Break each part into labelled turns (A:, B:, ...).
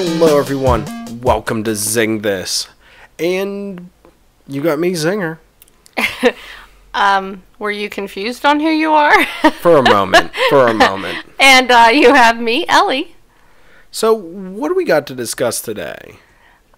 A: Hello, everyone. Welcome to Zeng This. And you got me, Zenger,
B: Um, were you confused on who you are?
A: for a moment. For a moment.
B: and uh, you have me, Ellie.
A: So, what do we got to discuss today?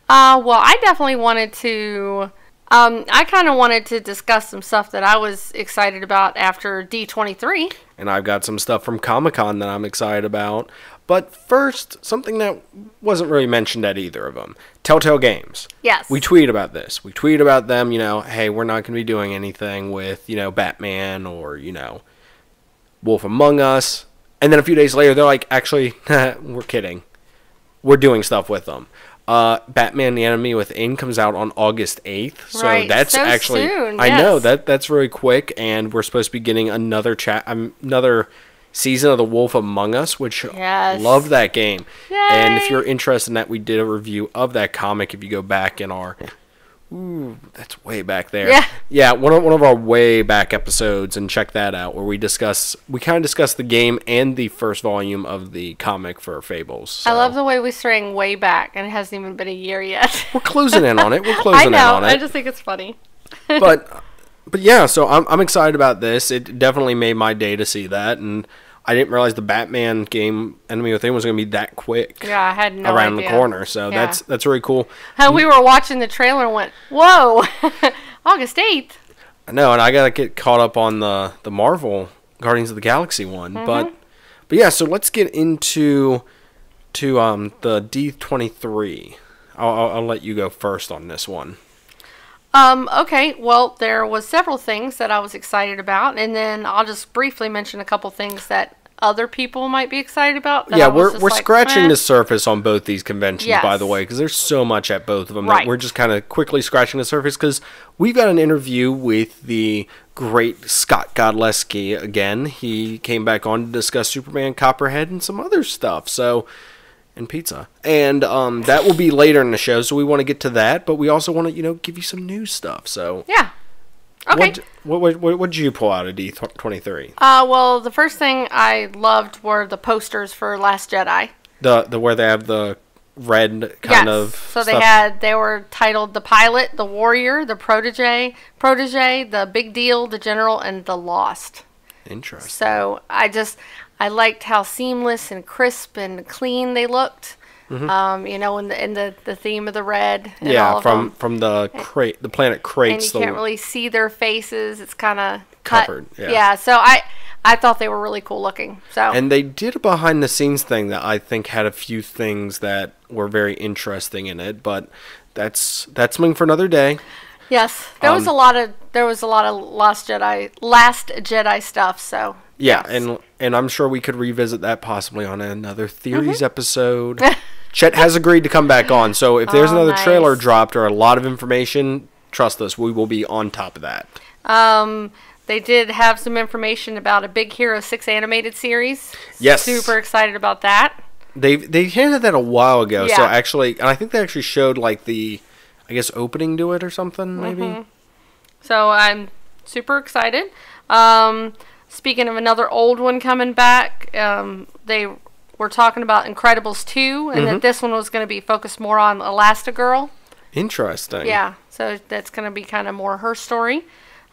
B: Uh, well, I definitely wanted to. Um, I kind of wanted to discuss some stuff that I was excited about after D23.
A: And I've got some stuff from Comic Con that I'm excited about. But first, something that wasn't really mentioned at either of them Telltale Games.
B: Yes.
A: We tweet about this. We tweet about them, you know, hey, we're not going to be doing anything with, you know, Batman or, you know, Wolf Among Us. And then a few days later, they're like, actually, we're kidding. We're doing stuff with them. Uh, Batman: The Enemy Within comes out on August eighth, so
B: Right,
A: that's
B: so
A: actually
B: soon,
A: I know that that's really quick, and we're supposed to be getting another chat, um, another season of The Wolf Among Us, which
B: Yes.
A: love that game. And if you're interested in that, we did a review of that comic. If you go back in our, ooh, that's way back there.
B: Yeah.
A: yeah, one of one of our way back episodes, and check that out where we discuss we kind of discuss the game and the first volume of the comic for Fables.
B: I love the way we string way back, and it hasn't even been a year yet.
A: we're closing in on it. We're
B: I
A: closing
B: know.
A: in on it.
B: I just think it's funny.
A: but but yeah, so I'm I'm excited about this. It definitely made my day to see that, and I didn't realize the Batman game Enemy Within was going to be that quick
B: Yeah, I had no
A: around
B: idea.
A: the corner. So
B: Yeah.
A: that's that's really cool.
B: How we were watching the trailer and went, "Whoa, August 8th."
A: I know, and I gotta get caught up on the the Marvel Guardians of the Galaxy one,
B: Mm-hmm.
A: but but yeah. So let's get into to um the D twenty three. I'll, I'll I'll let you go first on this one.
B: Um, okay, well, there was several things that I was excited about, and then I'll just briefly mention a couple things that other people might be excited about.
A: yeah, we're we're
B: like,
A: scratching
B: "Eh."
A: the surface on both these conventions, by the way, because there's so much at both of them
B: Right.
A: that we're just kind of quickly scratching the surface. Because we've got an interview with the great Scott Godlewski again. He came back on to discuss Superman, Copperhead, and some other stuff. So. And pizza, and um, that will be later in the show. So we want to get to that, but we also want to, you know, give you some news stuff. So,
B: Yeah. Okay.
A: what, what, what, what did you pull out of D twenty three?
B: Uh, well, the first thing I loved were the posters for Last Jedi.
A: The the where they have the red kind
B: yes.
A: of.
B: so they
A: stuff?
B: had they were titled the pilot, the warrior, the protege, protege, the big deal, the general, and the lost.
A: Interesting.
B: So I just I liked how seamless and crisp and clean they looked. Um, you know, in the in the, the theme of the red. And all
A: yeah, from from the crate, the planet
B: and you can't really see their faces. It's kind of
A: Covered, yeah. yeah.
B: So I I thought they were really cool looking. So
A: and they did a behind the scenes thing that I think had a few things that were very interesting in it, but that's that's something for another day.
B: yes, there was
A: um,
B: a lot of there was a lot of Last Jedi Last Jedi stuff. So
A: Yeah,
B: yes.
A: and and I'm sure we could revisit that possibly on another
B: Mm-hmm.
A: theories episode. Chet has agreed to come back on, so if there's
B: Oh,
A: another trailer dropped or a lot of information, trust us, we will be on top of that.
B: Um, they did have some information about a Big Hero Six animated series.
A: Yes.
B: super excited about that.
A: They they hinted that a while ago, so actually, and I think they actually showed like the, I guess opening to it or something maybe.
B: Mm-hmm. So I'm super excited. Um, speaking of another old one coming back, um, they were talking about Incredibles 2, and
A: Mm-hmm.
B: that this one was going to be focused more on Elastigirl.
A: Interesting.
B: Yeah, so that's going to be kind of more her story.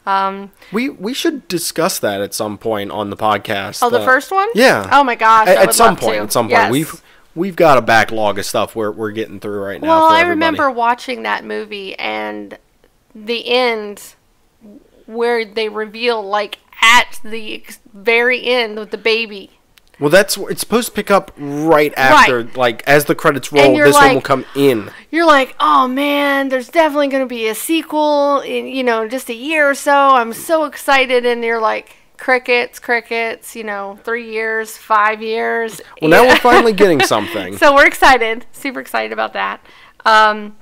B: Um,
A: We we should discuss that at some point on the podcast.
B: oh, the
A: uh,
B: first one?
A: Yeah.
B: Oh my gosh.
A: At,
B: I
A: at some point. At some point,
B: Yes.
A: we've we've got a backlog of stuff we're we're getting through right now.
B: Well, I
A: everybody.
B: remember watching that movie and the end where they reveal, like, at the very end with the baby.
A: Well, that's it's supposed to pick up right after, like as the credits roll. This one will come in.
B: you're like, oh man, there's definitely going to be a sequel in, you know, just a year or so. I'm so excited. And you're like, crickets, crickets, you know, three years, five years.
A: Well, now we're finally getting something.
B: so we're excited, super excited about that. Um,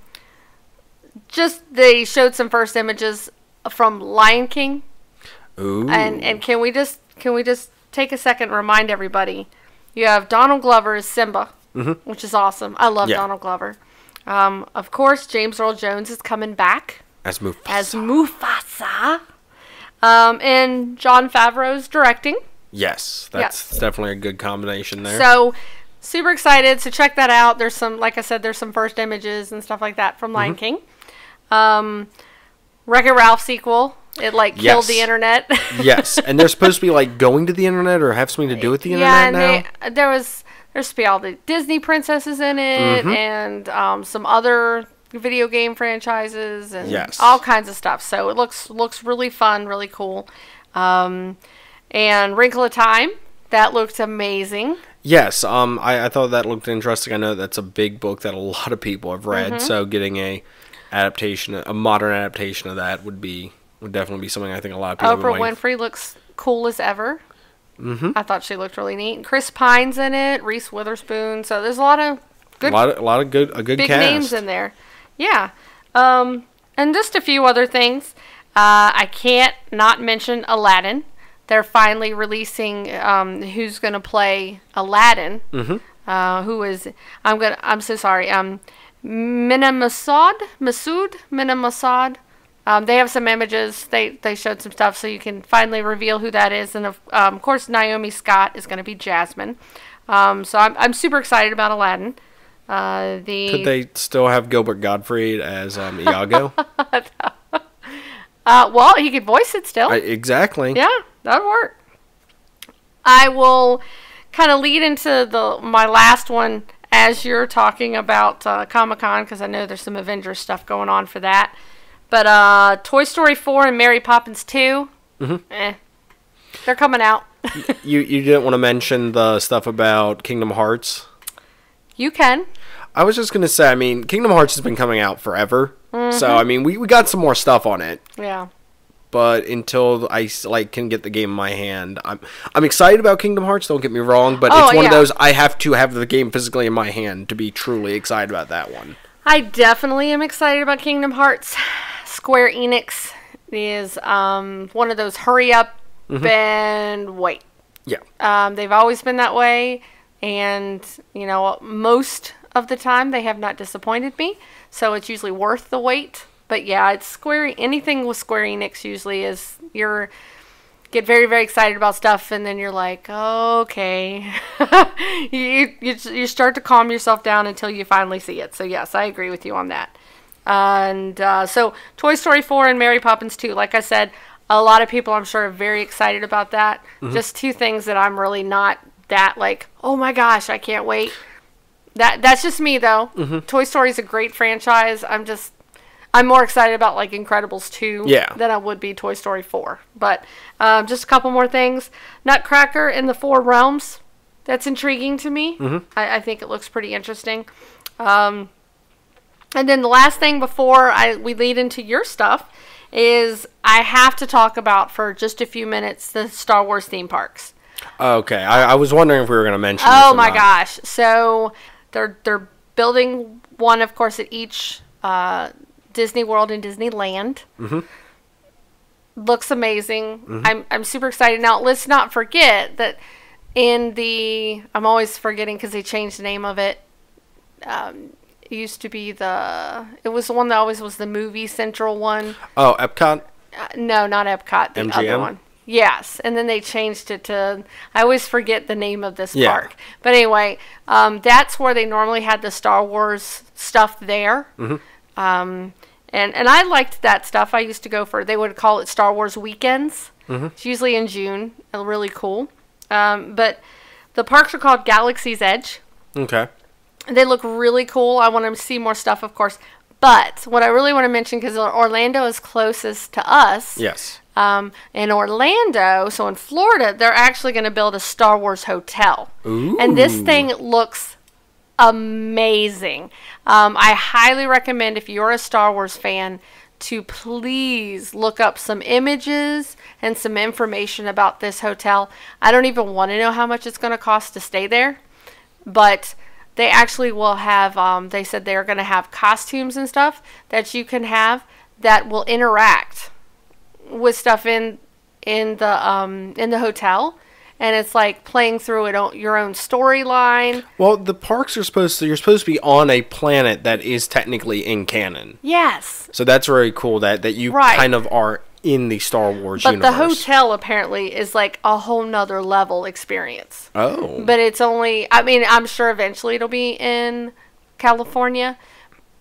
B: just they showed some first images from Lion King.
A: Ooh.
B: And and can we just can we just take a second and remind everybody? You have Donald Glover as Simba, which is awesome. I love
A: Mm-hmm. Yeah.
B: Donald Glover. Um, of course, James Earl Jones is coming back
A: as Mufasa.
B: as Mufasa. Um, and Jon Favreau's directing.
A: yes, that's
B: Yes.
A: definitely a good combination there.
B: So, super excited. So check that out. There's some, like I said, there's some first images and stuff like that from Lion
A: Mm-hmm.
B: King. Um, Wreck It Ralph sequel. It like killed
A: Yes.
B: the internet.
A: yes, and they're supposed to be like going to the internet or have something to do with the
B: yeah,
A: internet
B: and
A: now.
B: they, there was there's supposed to be all the Disney princesses in it,
A: Mm-hmm.
B: and um, some other video game franchises, and
A: Yes.
B: all kinds of stuff. So it looks looks really fun, really cool. Um, and Wrinkle of Time that looked amazing.
A: Yes, um, I, I thought that looked interesting. I know that's a big book that a lot of people have read,
B: Mm-hmm.
A: so getting a adaptation, a modern adaptation of that would be would definitely be something I think a lot of people.
B: Oprah Winfrey looks cool as ever. Mm-hmm. I thought she looked really neat. Chris Pine's in it, Reese Witherspoon. So there's a lot of
A: A
B: good
A: lot, of, a lot of good, a good
B: big
A: cast.
B: names in there. Yeah. Um, and just a few other things. Uh, I can't not mention Aladdin. They're finally releasing um, who's going to play Aladdin. Mm-hmm. Uh, who is? I'm gonna. I'm so sorry. Um, Mina Masad, Masood, Mina Masad. Um, they have some images. They they showed some stuff, so you can finally reveal who that is. And of, um, of course, Naomi Scott is going to be Jasmine. Um, so I'm I'm super excited about Aladdin. Uh, the
A: Could they still have Gilbert Gottfried as um, Iago?
B: Uh, well, he could voice it still.
A: I, exactly.
B: yeah, that would work. I will kind of lead into the my last one as you're talking about uh, Comic Con because I know there's some Avengers stuff going on for that. But uh, Toy Story 4 and Mary Poppins 2, eh, they're coming out.
A: You you didn't want to mention the stuff about Kingdom Hearts.
B: you can.
A: I was just gonna say, I mean, Kingdom Hearts has been coming out forever,
B: Mm-hmm.
A: so I mean, we, we got some more stuff on it.
B: Yeah.
A: But until I like can get the game in my hand, I'm I'm excited about Kingdom Hearts. Don't get me wrong, but
B: Oh,
A: it's one of those I have to have the game physically in my hand to be truly excited about that one.
B: I definitely am excited about Kingdom Hearts. Square Enix is um, one of those hurry up and wait.
A: Yeah,
B: Um, they've always been that way, and you know, most of the time they have not disappointed me. So it's usually worth the wait. But yeah, it's Square. Anything with Square Enix usually is you're get very very excited about stuff, and then you're like, okay, you, you you start to calm yourself down until you finally see it. So yes, I agree with you on that. And uh, so Toy Story 4 and Mary Poppins 2, like I said, a lot of people I'm sure are very excited about that. Just two things that I'm really not that like, oh my gosh, I can't wait. That that's just me though. Toy Story is a great franchise. I'm just I'm more excited about like Incredibles 2
A: Yeah.
B: than I would be Toy Story 4. But um, just a couple more things. Nutcracker in the Four Realms. That's intriguing to me. I, I think it looks pretty interesting. Um, and then the last thing before I we lead into your stuff is I have to talk about for just a few minutes the Star Wars theme parks.
A: okay. I, I was wondering if we were gonna mention.
B: Oh my
A: not.
B: gosh! So they're they're building one, of course, at each uh, Disney World and Disneyland. Mm-hmm. Looks amazing. I'm I'm super excited. Now let's not forget that in the I'm always forgetting because they changed the name of it. Um, it used to be the it was the one that always was the movie central one.
A: Oh, Epcot.
B: Uh, no, not Epcot. The other
A: MGM?
B: one. Yes, and then they changed it to. I always forget the name of this
A: Yeah.
B: park. But anyway, um, that's where they normally had the Star Wars stuff there.
A: Mm-hmm.
B: Um, and and I liked that stuff. I used to go for. They would call it Star Wars weekends.
A: Mm-hmm.
B: It's usually in June. uh, Really cool. Um, but the parks are called Galaxy's Edge.
A: Okay.
B: They look really cool. I want to see more stuff, of course. But what I really want to mention, because Orlando is closest to us,
A: Yes.
B: um, in Orlando, so in Florida, they're actually going to build a Star Wars hotel. Ooh. And this thing looks amazing. Um, I highly recommend if you're a Star Wars fan to please look up some images and some information about this hotel. I don't even want to know how much it's going to cost to stay there, but they actually will have um, they said they're going to have costumes and stuff that you can have that will interact with stuff in in the um in the hotel and it's like playing through it your own storyline
A: Well, the parks are supposed to. You're supposed to be on a planet that is technically in canon.
B: yes
A: So that's very cool that that you
B: Right.
A: kind of are in the Star Wars
B: But the hotel apparently is like a whole nother level experience.
A: oh,
B: But it's only, I mean, I'm sure eventually it'll be in California,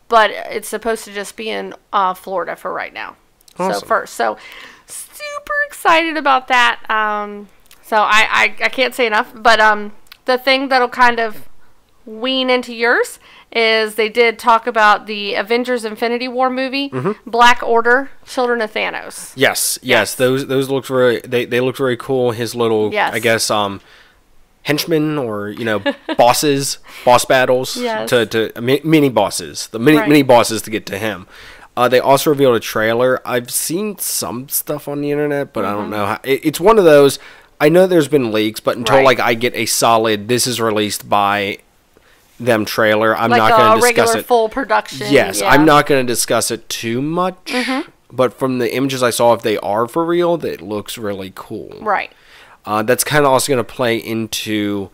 B: but it's supposed to just be in uh, Florida for right now. So first, so super excited about that. Um, so I, I, I can't say enough. But um, the thing that'll kind of wean into yours is they did talk about the Avengers Infinity War movie,
A: Mm-hmm.
B: Black Order, Children of Thanos.
A: yes, yes, those those looked very they they looked very cool. His little,
B: Yes.
A: I guess, um, henchmen or you know bosses, boss battles
B: Yes.
A: to to mini bosses, the mini
B: Right.
A: mini bosses to get to him. Uh, they also revealed a trailer. I've seen some stuff on the internet, but I
B: Mm-hmm.
A: don't know how. It, it's one of those. I know there's been leaks, but until
B: Right.
A: like I get a solid, this is released by them trailer, I'm
B: Like
A: not going to discuss
B: regular
A: it.
B: full production.
A: Yes,
B: yeah.
A: I'm not going to discuss it too much.
B: Mm-hmm.
A: But from the images I saw, if they are for real, that looks really cool.
B: Right.
A: Uh, that's kind of also going to play into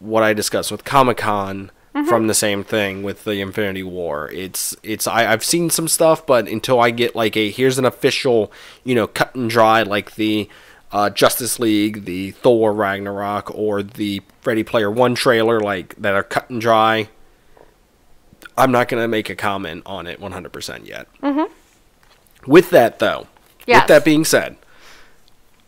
A: what I discussed with Comic Con
B: Mm-hmm.
A: from the same thing with the Infinity War. It's it's I, I've seen some stuff, but until I get like a here's an official, you know, cut and dry like the uh, Justice League, the Thor Ragnarok, or the Ready Player One trailer, like that are cut and dry. I'm not going to make a comment on it 100% yet. Mm-hmm. With that, though,
B: Yes.
A: with that being said,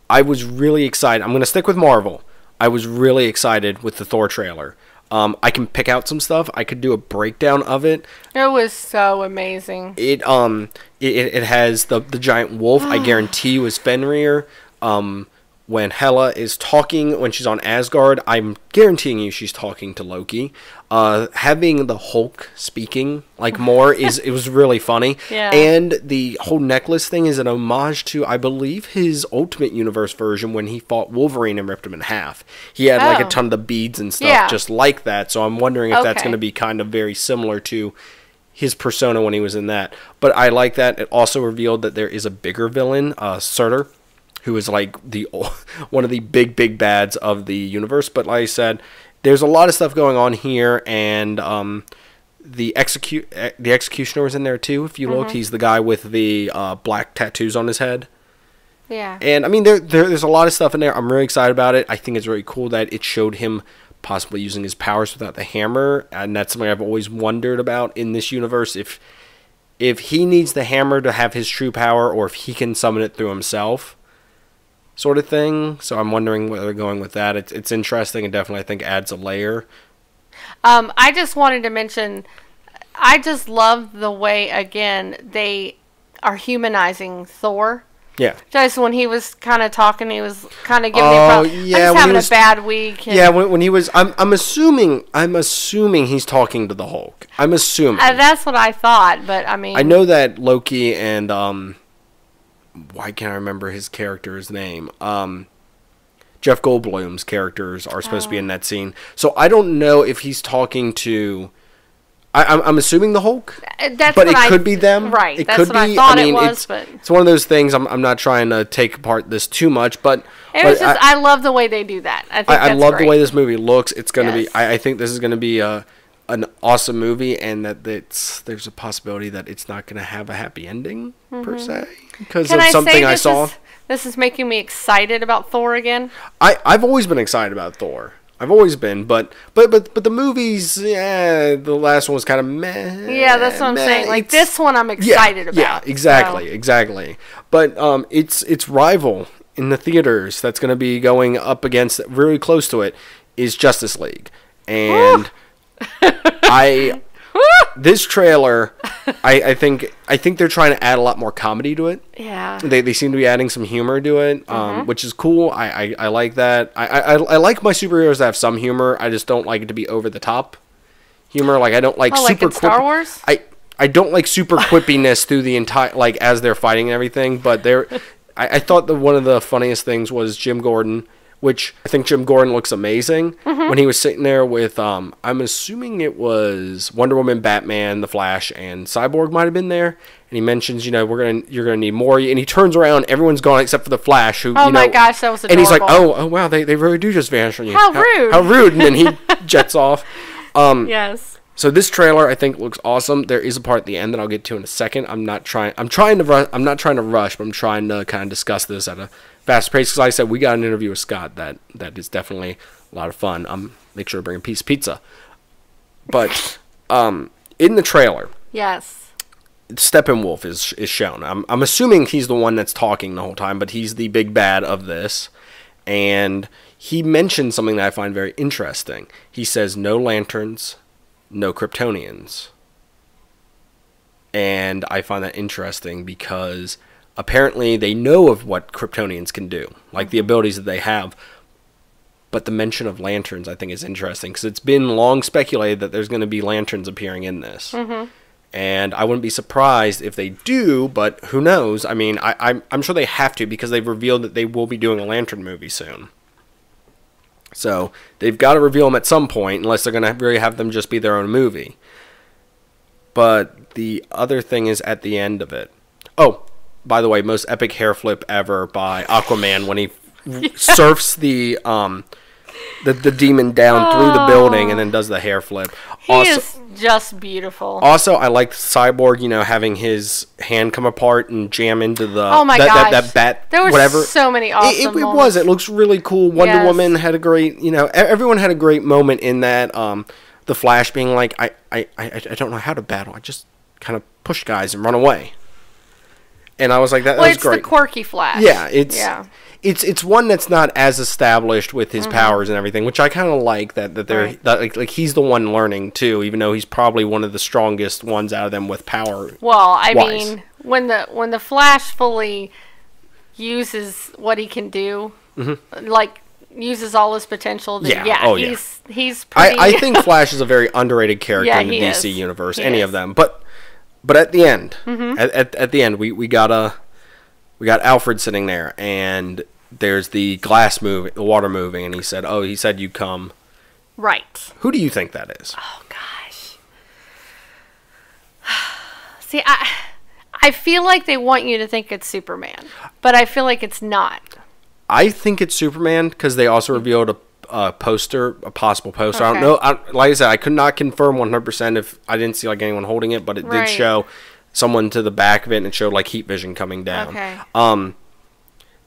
A: I was really excited. I'm going to stick with Marvel. I was really excited with the Thor trailer. Um, I can pick out some stuff. I could do a breakdown of it.
B: It was so amazing.
A: It um it, it has the the giant wolf. I guarantee you is Fenrir. Um, when Hela is talking when she's on Asgard, I'm guaranteeing you she's talking to Loki. Uh, having the Hulk speaking like more is it was really funny.
B: Yeah.
A: And the whole necklace thing is an homage to I believe his Ultimate Universe version when he fought Wolverine and ripped him in half. He had like a
B: Oh.
A: ton of the beads and stuff
B: Yeah.
A: just like that. So I'm wondering if that's going to be kind of very similar to his persona when he was in that. But I like that. It also revealed that there is a bigger villain, uh, Surtur, who is like the one of the big big bads of the universe. But like I said, there's a lot of stuff going on here, and um, the execute the executioner was in there too. If you looked, he's the guy with the uh, black tattoos on his head.
B: Yeah.
A: And I mean, there, there there's a lot of stuff in there. I'm really excited about it. I think it's really cool that it showed him possibly using his powers without the hammer, and that's something I've always wondered about in this universe. If if he needs the hammer to have his true power, or if he can summon it through himself, sort of thing. So I'm wondering where they're going with that. It's it's interesting and definitely I think adds a layer.
B: Um, I just wanted to mention, I just love the way again they are humanizing Thor.
A: Yeah.
B: Just when he was kind of talking, he was kind of giving
A: Oh,
B: me. Pro-
A: yeah,
B: I'm just having
A: was-
B: a bad week. and-
A: Yeah, when, when he was, I'm, I'm assuming, I'm assuming he's talking to the Hulk. I'm assuming.
B: Uh, that's what I thought, but I mean,
A: I know that Loki and um, why can't I remember his character's name? Um, Jeff Goldblum's characters are supposed to be in that scene, so I don't know if he's talking to. I, I'm, I'm assuming the Hulk,
B: Uh, That's
A: but
B: what
A: it
B: I-
A: could be them.
B: Right.
A: It
B: that's
A: could
B: what I
A: be.
B: thought
A: mean,
B: it was,
A: it's,
B: but
A: it's one of those things. I'm, I'm not trying to take apart this too much, but
B: it was
A: but
B: just. I, love the way they do that. I think
A: I, I love
B: great.
A: the way this movie looks. It's gonna
B: Yes.
A: be. I, I think this is gonna be a an awesome movie, and that it's there's a possibility that it's not gonna have a happy ending per se because
B: Mm-hmm. Can
A: of
B: I
A: something I saw.
B: is this is making me excited about Thor again?
A: I I've always been excited about Thor. I've always been, but but but but the movies, yeah, the last one was kind of meh.
B: Yeah, that's what I'm
A: meh.
B: saying. Like
A: It's-
B: this one, I'm
A: yeah,
B: excited about.
A: Yeah, exactly,
B: so-
A: exactly. But um, its its rival in the theaters that's going to be going up against really close to it is Justice League, and I this trailer, I I think I think they're trying to add a lot more comedy to it.
B: yeah.
A: They, they seem to be adding some humor to it, um,
B: Mm-hmm.
A: which is cool. I, I, I like that. I, I, I like my superheroes that have some humor. I just don't like it to be over the top humor. Like I don't like
B: Oh, like
A: super
B: in Star
A: quip-
B: Wars?
A: I I don't like super quippiness through the entire like as they're fighting and everything. But they're I, I thought that one of the funniest things was Jim Gordon. Which I think Jim Gordon looks amazing
B: Mm-hmm.
A: when he was sitting there with um I'm assuming it was Wonder Woman, Batman, The Flash, and Cyborg might have been there. And he mentions, you know, we're gonna you're gonna need more. And he turns around, everyone's gone except for the Flash, who
B: Oh
A: you
B: my gosh, that was
A: and he's like, oh, oh wow, they, they really do just vanish on you.
B: How rude.
A: How rude! And then he jets off. Um,
B: Yes.
A: So this trailer I think looks awesome. There is a part at the end that I'll get to in a second. I'm not trying. I'm trying to. I'm not trying to rush, but I'm trying to kind of discuss this at a fast pace. Because like I said, we got an interview with Scott that that is definitely a lot of fun. Um, make sure to bring a piece of pizza. But um, in the trailer,
B: Yes.
A: Steppenwolf is is shown. I'm I'm assuming he's the one that's talking the whole time, but he's the big bad of this. And he mentioned something that I find very interesting. He says no lanterns, no Kryptonians. And I find that interesting because apparently they know of what Kryptonians can do, like the abilities that they have. But the mention of lanterns, I think, is interesting because it's been long speculated that there's going to be lanterns appearing in this mm-hmm. and I wouldn't be surprised if they do, but who knows? I mean, I, I'm, I'm sure they have to because they've revealed that they will be doing a Lantern movie soon. So they've got to reveal them at some point, unless they're going to really have them just be their own movie. But the other thing is at the end of it. Oh, by the way, most epic hair flip ever by Aquaman when he surfs the um the, the demon down through the building and then does the hair flip.
B: He
A: Also-
B: is just beautiful.
A: also, I like Cyborg, you know, having his hand come apart and jam into the
B: Oh my
A: that, that,
B: gosh.
A: that bat
B: There were
A: whatever.
B: so many
A: It-
B: awesome
A: it, it was. It looks really cool. Wonder
B: Yes.
A: Woman had a great, you know, everyone had a great moment in that. Um, the Flash being like, I, I, I, I don't know how to battle. I just kind of push guys and run away. And I was like, that,
B: well,
A: that was
B: it's
A: great.
B: the quirky Flash.
A: Yeah, it's
B: yeah. Mm-hmm.
A: it's it's one that's not as established with his powers and everything, which I kind of like that that they're
B: Right.
A: that like, like he's the one learning too, even though he's probably one of the strongest ones out of them with power.
B: Well, I
A: wise.
B: mean, when the when the Flash fully uses what he can do, like uses all his potential, then
A: Mm-hmm. Yeah,
B: yeah,
A: oh, yeah.
B: he's he's pretty.
A: I, I think Flash is a very underrated character
B: Yeah,
A: in the DC
B: is.
A: universe,
B: He
A: any
B: is.
A: of them. But but at the end,
B: Mm-hmm.
A: at, at at the end, we we got a we got Alfred sitting there, and there's the glass moving, the water moving, and he said, "Oh, he said you come."
B: right.
A: Who do you think that is?
B: Oh gosh. See, I I feel like they want you to think it's Superman, but I feel like it's not.
A: I think it's Superman because they also revealed a, a poster, a possible poster. I don't know. I, like I said, I could not confirm 100% if I didn't see like anyone holding it, but it
B: Right.
A: did show someone to the back of it and it showed like heat vision coming down.
B: Okay.
A: Um,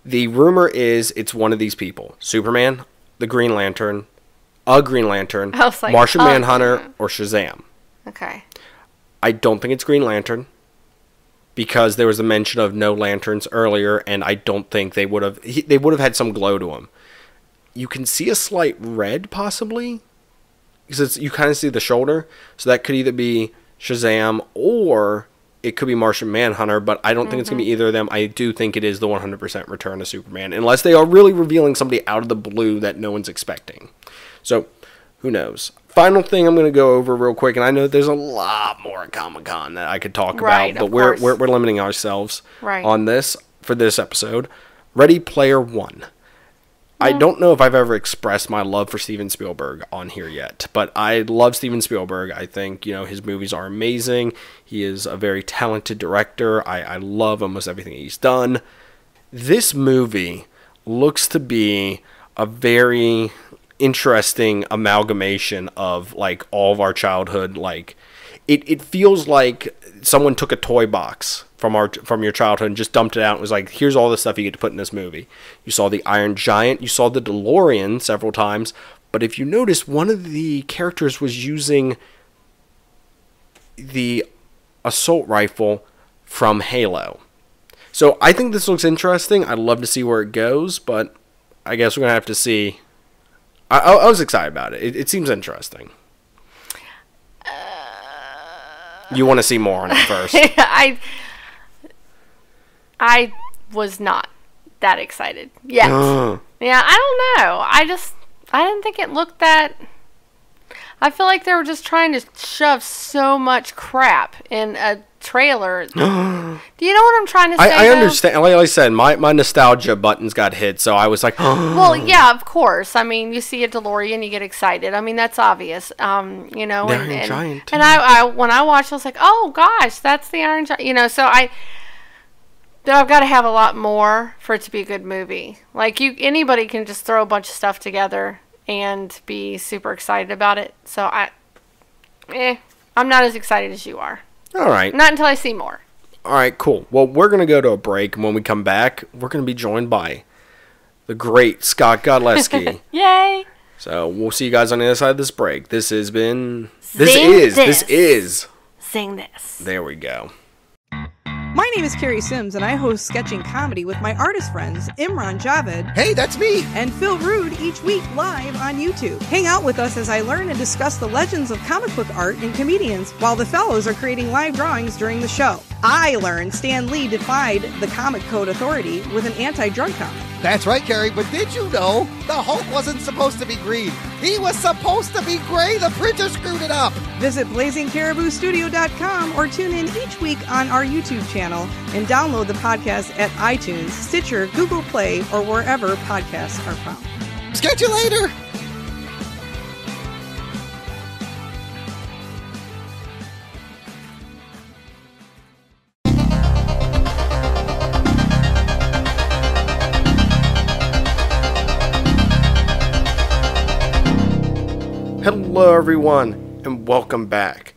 A: the rumor is it's one of these people: Superman, the Green Lantern, a Green Lantern,
B: like,
A: Martian
B: uh,
A: Manhunter, or Shazam.
B: Okay.
A: I don't think it's Green Lantern because there was a mention of no lanterns earlier, and I don't think they would have. He, they would have had some glow to them. You can see a slight red, possibly, because it's, you kind of see the shoulder. So that could either be Shazam or it could be Martian Manhunter. But I don't think it's gonna be mm-hmm. either of them. I do think it is the 100% Return of Superman, unless they are really revealing somebody out of the blue that no one's expecting. So who knows? Final thing I'm going to go over real quick, and I know there's a lot more at Comic Con that I could talk
B: Right,
A: about, but we're, we're we're limiting ourselves
B: Right.
A: on this for this episode. Ready Player One. I don't know if I've ever expressed my love for Steven Spielberg on here yet, but I love Steven Spielberg. I think you know his movies are amazing. He is a very talented director. I, I love almost everything he's done. This movie looks to be a very interesting amalgamation of like all of our childhood like it, it feels like someone took a toy box from our from your childhood and just dumped it out and was like here's all the stuff you get to put in this movie. You saw the iron giant you saw the delorean several times but if you notice one of the characters was using the assault rifle from halo. So i think this looks interesting. I'd love to see where it goes but i guess we're gonna have to see. I, I, I was excited about it. it it seems interesting. Uh, you want to see more on it first.
B: I I was not that excited yet. Yeah, I don't know. I just I didn't think it looked that. I feel like they were just trying to shove so much crap in a trailer. Do you know what I'm trying to say?
A: I, I understand. Like I said, my, my nostalgia buttons got hit, so I was like,
B: Well, yeah, of course. I mean, you see a DeLorean, you get excited. I mean, that's obvious. Um, you know,
A: The
B: and,
A: Iron
B: and,
A: Giant,
B: and I, I, when I watched, I was like, oh gosh, that's the Iron Giant. You know, so I, though I've got to have a lot more for it to be a good movie. Like you, anybody can just throw a bunch of stuff together and be super excited about it. So I, eh, I'm not as excited as you are.
A: All right.
B: Not until I see more.
A: All right, cool. Well, we're going to go to a break. And when we come back, we're going to be joined by the great Scott Godlewski.
B: Yay!
A: so we'll see you guys on the other side of this break. This has been. This
B: Zeng
A: is. This
B: this.
A: is.
B: Sing this.
A: There we go.
C: My name is Carrie Sims, and I host sketching comedy with my artist friends Imran Javed
D: Hey, that's me.
C: and Phil Rude each week live on YouTube. Hang out with us as I learn and discuss the legends of comic book art and comedians while the fellows are creating live drawings during the show. I learned Stan Lee defied the Comic Code Authority with an anti drug comic.
D: That's right, Carrie. But did you know the Hulk wasn't supposed to be green? He was supposed to be gray. The printer screwed it up.
C: Visit blazingcariboustudio.com or tune in each week on our YouTube channel and download the podcast at iTunes, Stitcher, Google Play, or wherever podcasts are found.
D: Catch you later.
A: Hello, everyone, and welcome back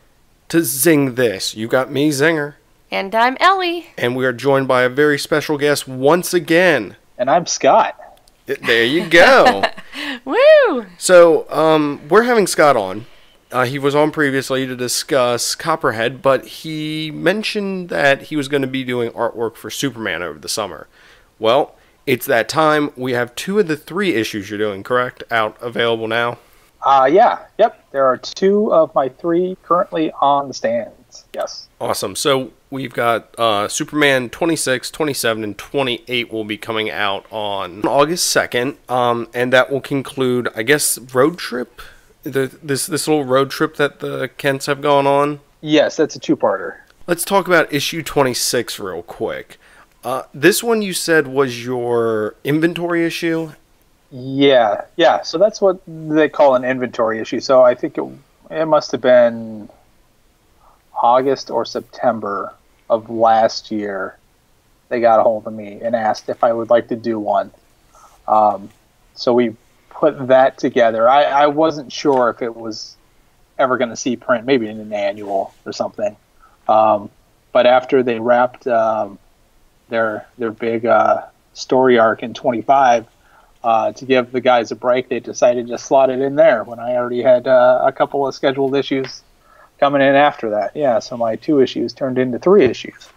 A: to Zeng This. You got me, Zenger,
B: And I'm Ellie.
A: and we are joined by a very special guest once again.
E: And I'm Scott.
A: There you go.
B: Woo!
A: So, um, we're having Scott on. Uh, he was on previously to discuss Copperhead, but he mentioned that he was going to be doing artwork for Superman over the summer. Well, it's that time. We have two of the three issues you're doing, correct? Out available now.
E: Uh, yeah, yep. There are two of my three currently on the stands. Yes.
A: Awesome. So we've got uh, Superman 26, 27, and 28 will be coming out on August 2nd. Um, and that will conclude, I guess, road trip. The, this this little road trip that the Kents have gone on.
E: Yes, that's a two-parter.
A: Let's talk about issue 26 real quick. Uh, this one you said was your inventory issue.
E: Yeah, yeah. So that's what they call an inventory issue. So I think it it must have been August or September of last year. They got a hold of me and asked if I would like to do one. Um, so we put that together. I, I wasn't sure if it was ever going to see print, maybe in an annual or something. Um, but after they wrapped um, their their big uh, story arc in 25, uh, to give the guys a break, they decided to slot it in there when I already had uh, a couple of scheduled issues coming in after that. Yeah, so my two issues turned into three issues.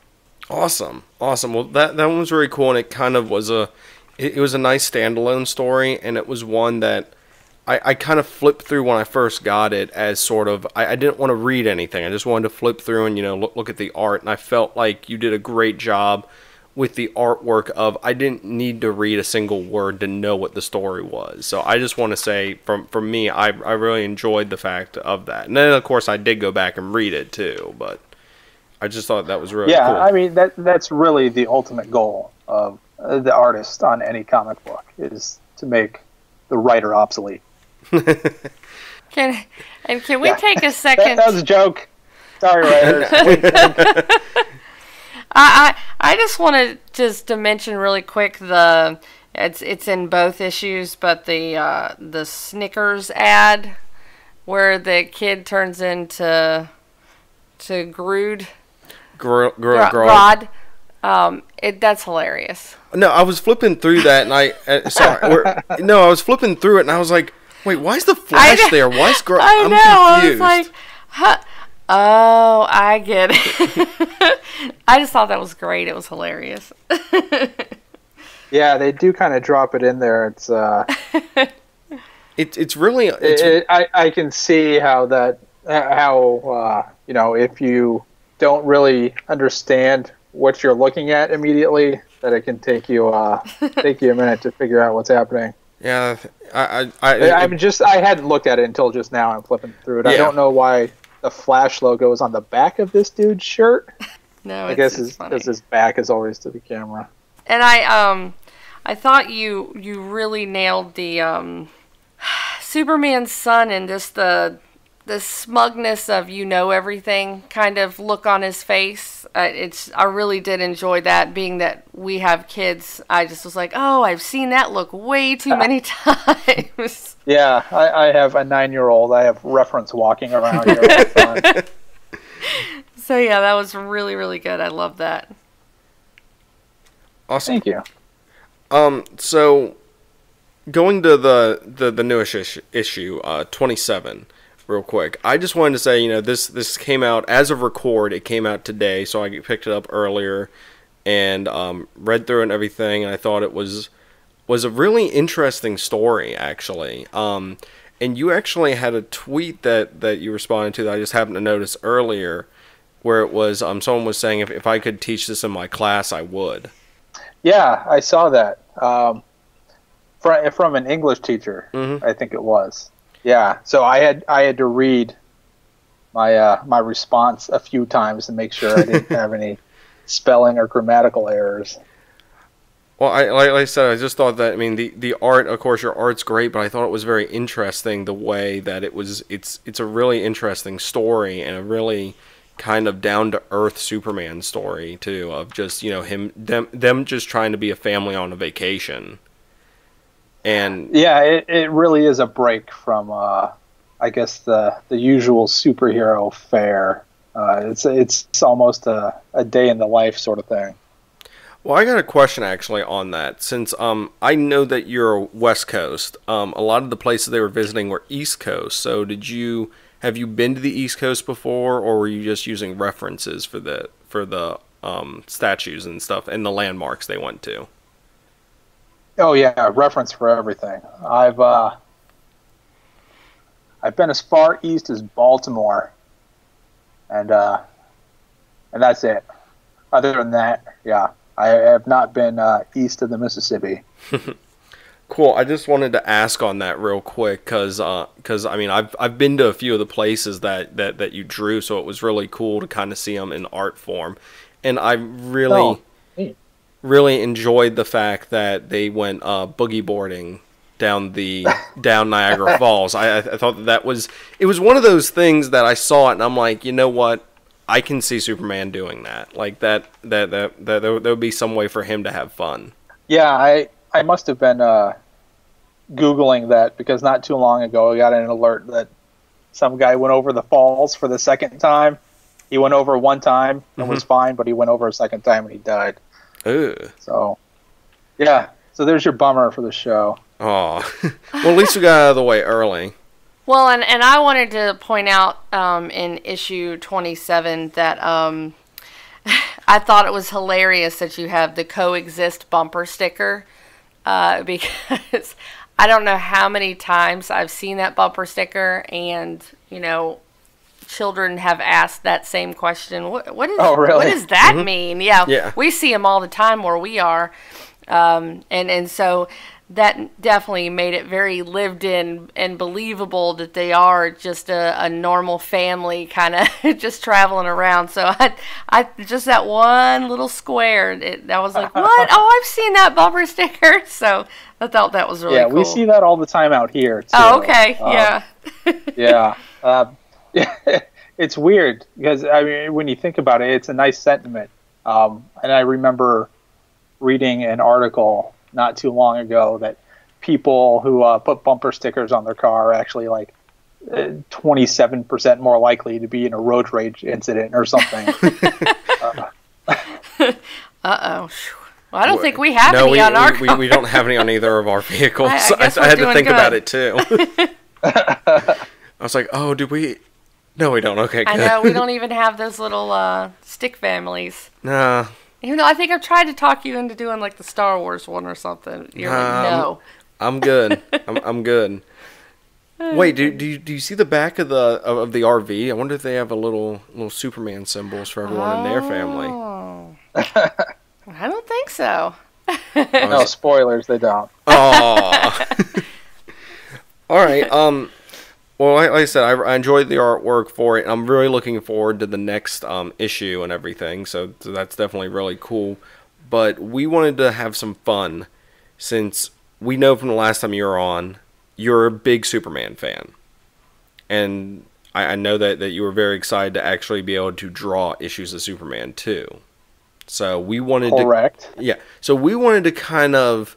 A: Awesome, awesome. Well, that that one was very cool, and it kind of was a, it, it was a nice standalone story, and it was one that I, I kind of flipped through when I first got it as sort of I, I didn't want to read anything. I just wanted to flip through and you know look look at the art, and I felt like you did a great job with the artwork of I didn't need to read a single word to know what the story was. So I just want to say from from me I I really enjoyed the fact of that. And then of course I did go back and read it too, but I just thought that was really
E: yeah,
A: cool.
E: I mean that that's really the ultimate goal of uh, the artist on any comic book is to make the writer obsolete.
B: Can and can we
E: Yeah.
B: take a
E: That,
B: second?
E: that was a joke. Sorry, writers.
B: I, I I just wanted just to mention really quick the it's it's in both issues, but the uh, the Snickers ad where the kid turns into to Grood
A: Gro- gro-
B: Gro-
A: gro-
B: Grodd. Um, it that's hilarious.
A: No, I was flipping through that, and I uh, sorry. No, I was flipping through it, and I was like, "Wait, why is the flash
B: know-
A: there? Why is Gro-
B: I
A: I'm
B: know. I
A: confused.
B: was like, huh? Oh, I get it. I just thought that was great. It was hilarious.
E: yeah, they do kind of drop it in there. It's uh,
A: It, it's really it's
E: it, I I can see how that how uh, you know if you don't really understand what you're looking at immediately, that it can take you uh, take you a minute to figure out what's happening.
A: yeah. I I, I,
E: I mean, just I hadn't looked at it until just now. I'm flipping through it. I don't know why the Flash logo is on the back of this dude's shirt.
B: No,
E: I guess
B: it's
E: his, because his back is always to the camera.
B: And I um I thought you you really nailed the um Superman's son and just the the smugness of you know everything kind of look on his face. Uh, it's I really did enjoy that. Being that we have kids, I just was like, oh, I've seen that look way too many times.
E: Yeah, I, I have a nine-year-old. I have reference walking around here. all the time.
B: so yeah, that was really really good. I love that.
A: Awesome.
E: Thank you.
A: Um, so going to the the, the newest issue, issue uh, 27 real quick. I just wanted to say, you know, this this came out as of record. It came out today, so I picked it up earlier and um, read through and everything. And I thought it was was a really interesting story, actually. Um, and you actually had a tweet that that you responded to that I just happened to notice earlier, where it was um someone was saying if if I could teach this in my class, I would.
E: Yeah, I saw that um, from from an English teacher.
A: Mhm.
E: I think it was. Yeah, so I had I had to read my uh, my response a few times to make sure I didn't have any spelling or grammatical errors.
A: Well, I like, I said, I just thought that I mean the the art, of course, your art's great, but I thought it was very interesting the way that it was. It's it's a really interesting story and a really kind of down to earth Superman story too, of just you know him them them just trying to be a family on a vacation. And
E: Yeah, it, it really is a break from uh, I guess the the usual superhero fare. Uh, it's it's almost a, a day in the life sort of thing.
A: Well, I got a question actually on that. Since um, I know that you're West Coast, um, a lot of the places they were visiting were East Coast. So, did you have you been to the East Coast before, or were you just using references for the for the um, statues and stuff and the landmarks they went to?
E: Oh yeah, reference for everything. I've uh, I've been as far east as Baltimore, and uh, and that's it. Other than that, yeah, I have not been uh, east of the Mississippi.
A: Cool. I just wanted to ask on that real quick because because I mean I've I've been to a few of the places that that that you drew, so it was really cool to kind of see them in art form, and I really.
E: Oh.
A: Really enjoyed the fact that they went uh, boogie boarding down the down Niagara Falls. I, I thought that, that was it was one of those things that I saw it and I'm like, you know what? I can see Superman doing that. Like that that that, that there, there would be some way for him to have fun.
E: Yeah, I I must have been uh, googling that because not too long ago I got an alert that some guy went over the falls for the second time. He went over one time and was fine, but he went over a second time and he died.
A: Ooh.
E: So, yeah. So there's your bummer for the show.
A: Oh. well, at least we got out of the way early.
B: Well, and, and I wanted to point out um, in issue 27 that um, I thought it was hilarious that you have the coexist bumper sticker uh, because I don't know how many times I've seen that bumper sticker and, you know, children have asked that same question. What, what, is,
E: Oh, really?
B: what does that mean? Yeah,
A: Yeah.
B: we see them all the time where we are. Um, and, and so that definitely made it very lived in and believable that they are just a, a normal family kind of just traveling around. So I, I just that one little square, it, I was like, what? Oh, I've seen that bumper sticker. So I thought that was really
E: yeah,
B: cool.
E: we see that all the time out here. Too.
B: Oh, okay.
E: Um,
B: yeah.
E: yeah. Uh, it's weird because I mean, when you think about it, it's a nice sentiment. Um, and I remember reading an article not too long ago that people who uh, put bumper stickers on their car are actually like twenty-seven percent more likely to be in a road rage incident or something.
B: Uh oh. Well, I don't think we have
A: no,
B: any
A: we,
B: on our
A: we,
B: car.
A: we, we don't have any on either of our vehicles.
B: I- I
A: I,
B: guess
A: I
B: we're
A: had to
B: doing
A: think about it too. I was like, oh, did we? No, we don't. Okay,
B: I
A: good.
B: know we don't even have those little uh, stick families.
A: Nah,
B: Even though I think I've tried to talk you into doing like the Star Wars one or something. You're like,
A: Um,
B: no.
A: I'm good. I'm, I'm good. Wait, do, do you do you see the back of the of, of the RV? I wonder if they have a little little Superman symbols for everyone in their family.
B: Oh. I don't think so.
E: no spoilers, they don't.
A: Oh. All right. Um. Well, like, I said, I, I enjoyed the artwork for it. and I'm really looking forward to the next um, issue and everything. So, so that's definitely really cool. But we wanted to have some fun since we know from the last time you were on, you're a big Superman fan, and I, I know that, that you were very excited to actually be able to draw issues of Superman too. So we wanted
E: Correct.
A: to yeah. So we wanted to kind of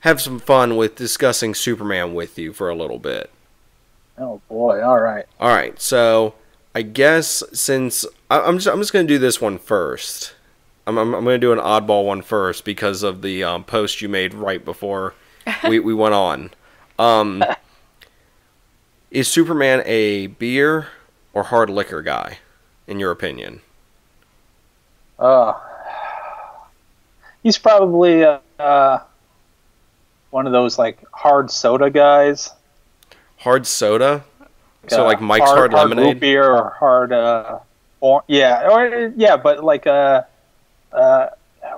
A: have some fun with discussing Superman with you for a little bit.
E: Oh boy! All right.
A: All right, so I guess since I, I'm just I'm just gonna do this one first. I'm I'm, I'm gonna do an oddball one first because of the um, post you made right before we we went on. Um, is Superman a beer or hard liquor guy, in your opinion?
E: Uh, he's probably uh, uh, one of those like hard soda guys.
A: Hard soda. So
E: Uh,
A: like Mike's hard,
E: root
A: lemonade.
E: beer or hard uh, or yeah, or yeah, but like uh, uh,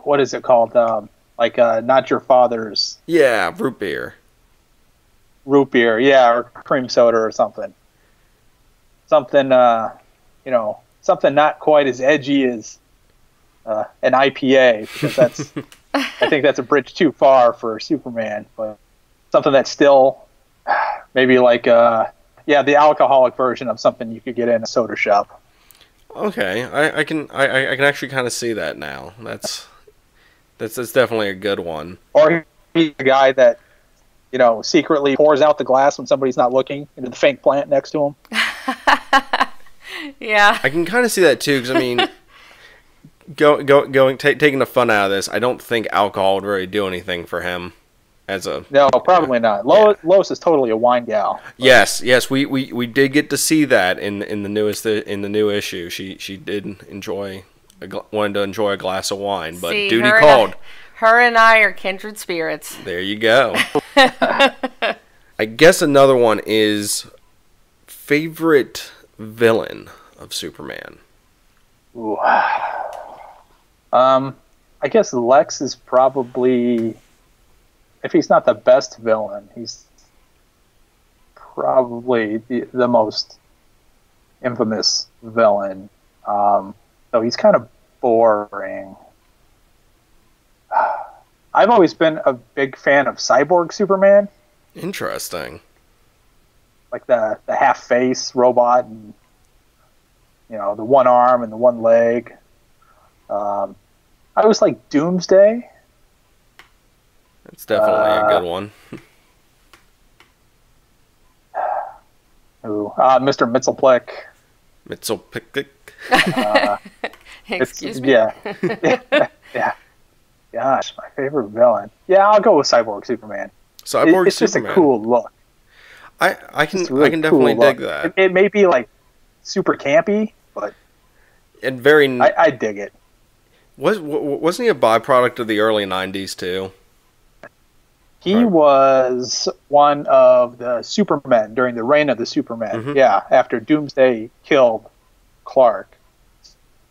E: what is it called? Um, like uh, not your father's
A: Yeah, root beer.
E: root beer, yeah, or cream soda or something. Something, uh, you know, something not quite as edgy as uh, an IPA because that's, I think that's a bridge too far for Superman. But something that's still maybe like, uh, yeah, the alcoholic version of something you could get in a soda shop.
A: Okay, I, I can I, I- I can actually kind of see that now. That's that's that's definitely a good one.
E: Or he's a guy that, you know, secretly pours out the glass when somebody's not looking into the fake plant next to him.
B: Yeah.
A: I can kind of see that too, because I mean, go, go, going ta taking the fun out of this, I don't think alcohol would really do anything for him. As a
E: No, probably not. Lois, Lois is totally a wine gal.
A: yes, yes, we, we, we did get to see that in in the newest in the new issue. She she did enjoy a, wanted to enjoy a glass of wine, but
B: See,
A: duty
B: her
A: called.
B: And I, her and I are kindred spirits.
A: There you go. I guess another one is favorite villain of Superman.
E: Ooh. Um, I guess Lex is probably, if he's not the best villain, he's probably the, the most infamous villain. Um, so he's kind of boring. I've always been a big fan of Cyborg Superman,
A: Interesting.
E: like the the half face robot, and you know the one arm and the one leg. Um, I was like Doomsday.
A: That's definitely a
E: Uh,
A: good one.
E: Who, uh, Mr. Mitzelplick.
A: Mitzelpick.
E: Uh,
B: Excuse me.
E: Yeah. yeah. Gosh, my favorite villain. Yeah, I'll go with Cyborg Superman. It-
A: Cyborg Superman.
E: it's just a cool look.
A: I I can
E: really
A: I can definitely
E: cool
A: dig that.
E: It, it may be like super campy, but
A: And very
E: I, I dig it.
A: was wasn't he a byproduct of the early '90s too?
E: He
A: Right.
E: was one of the Supermen during the reign of the Supermen.
A: Mhm.
E: Yeah, after Doomsday killed Clark.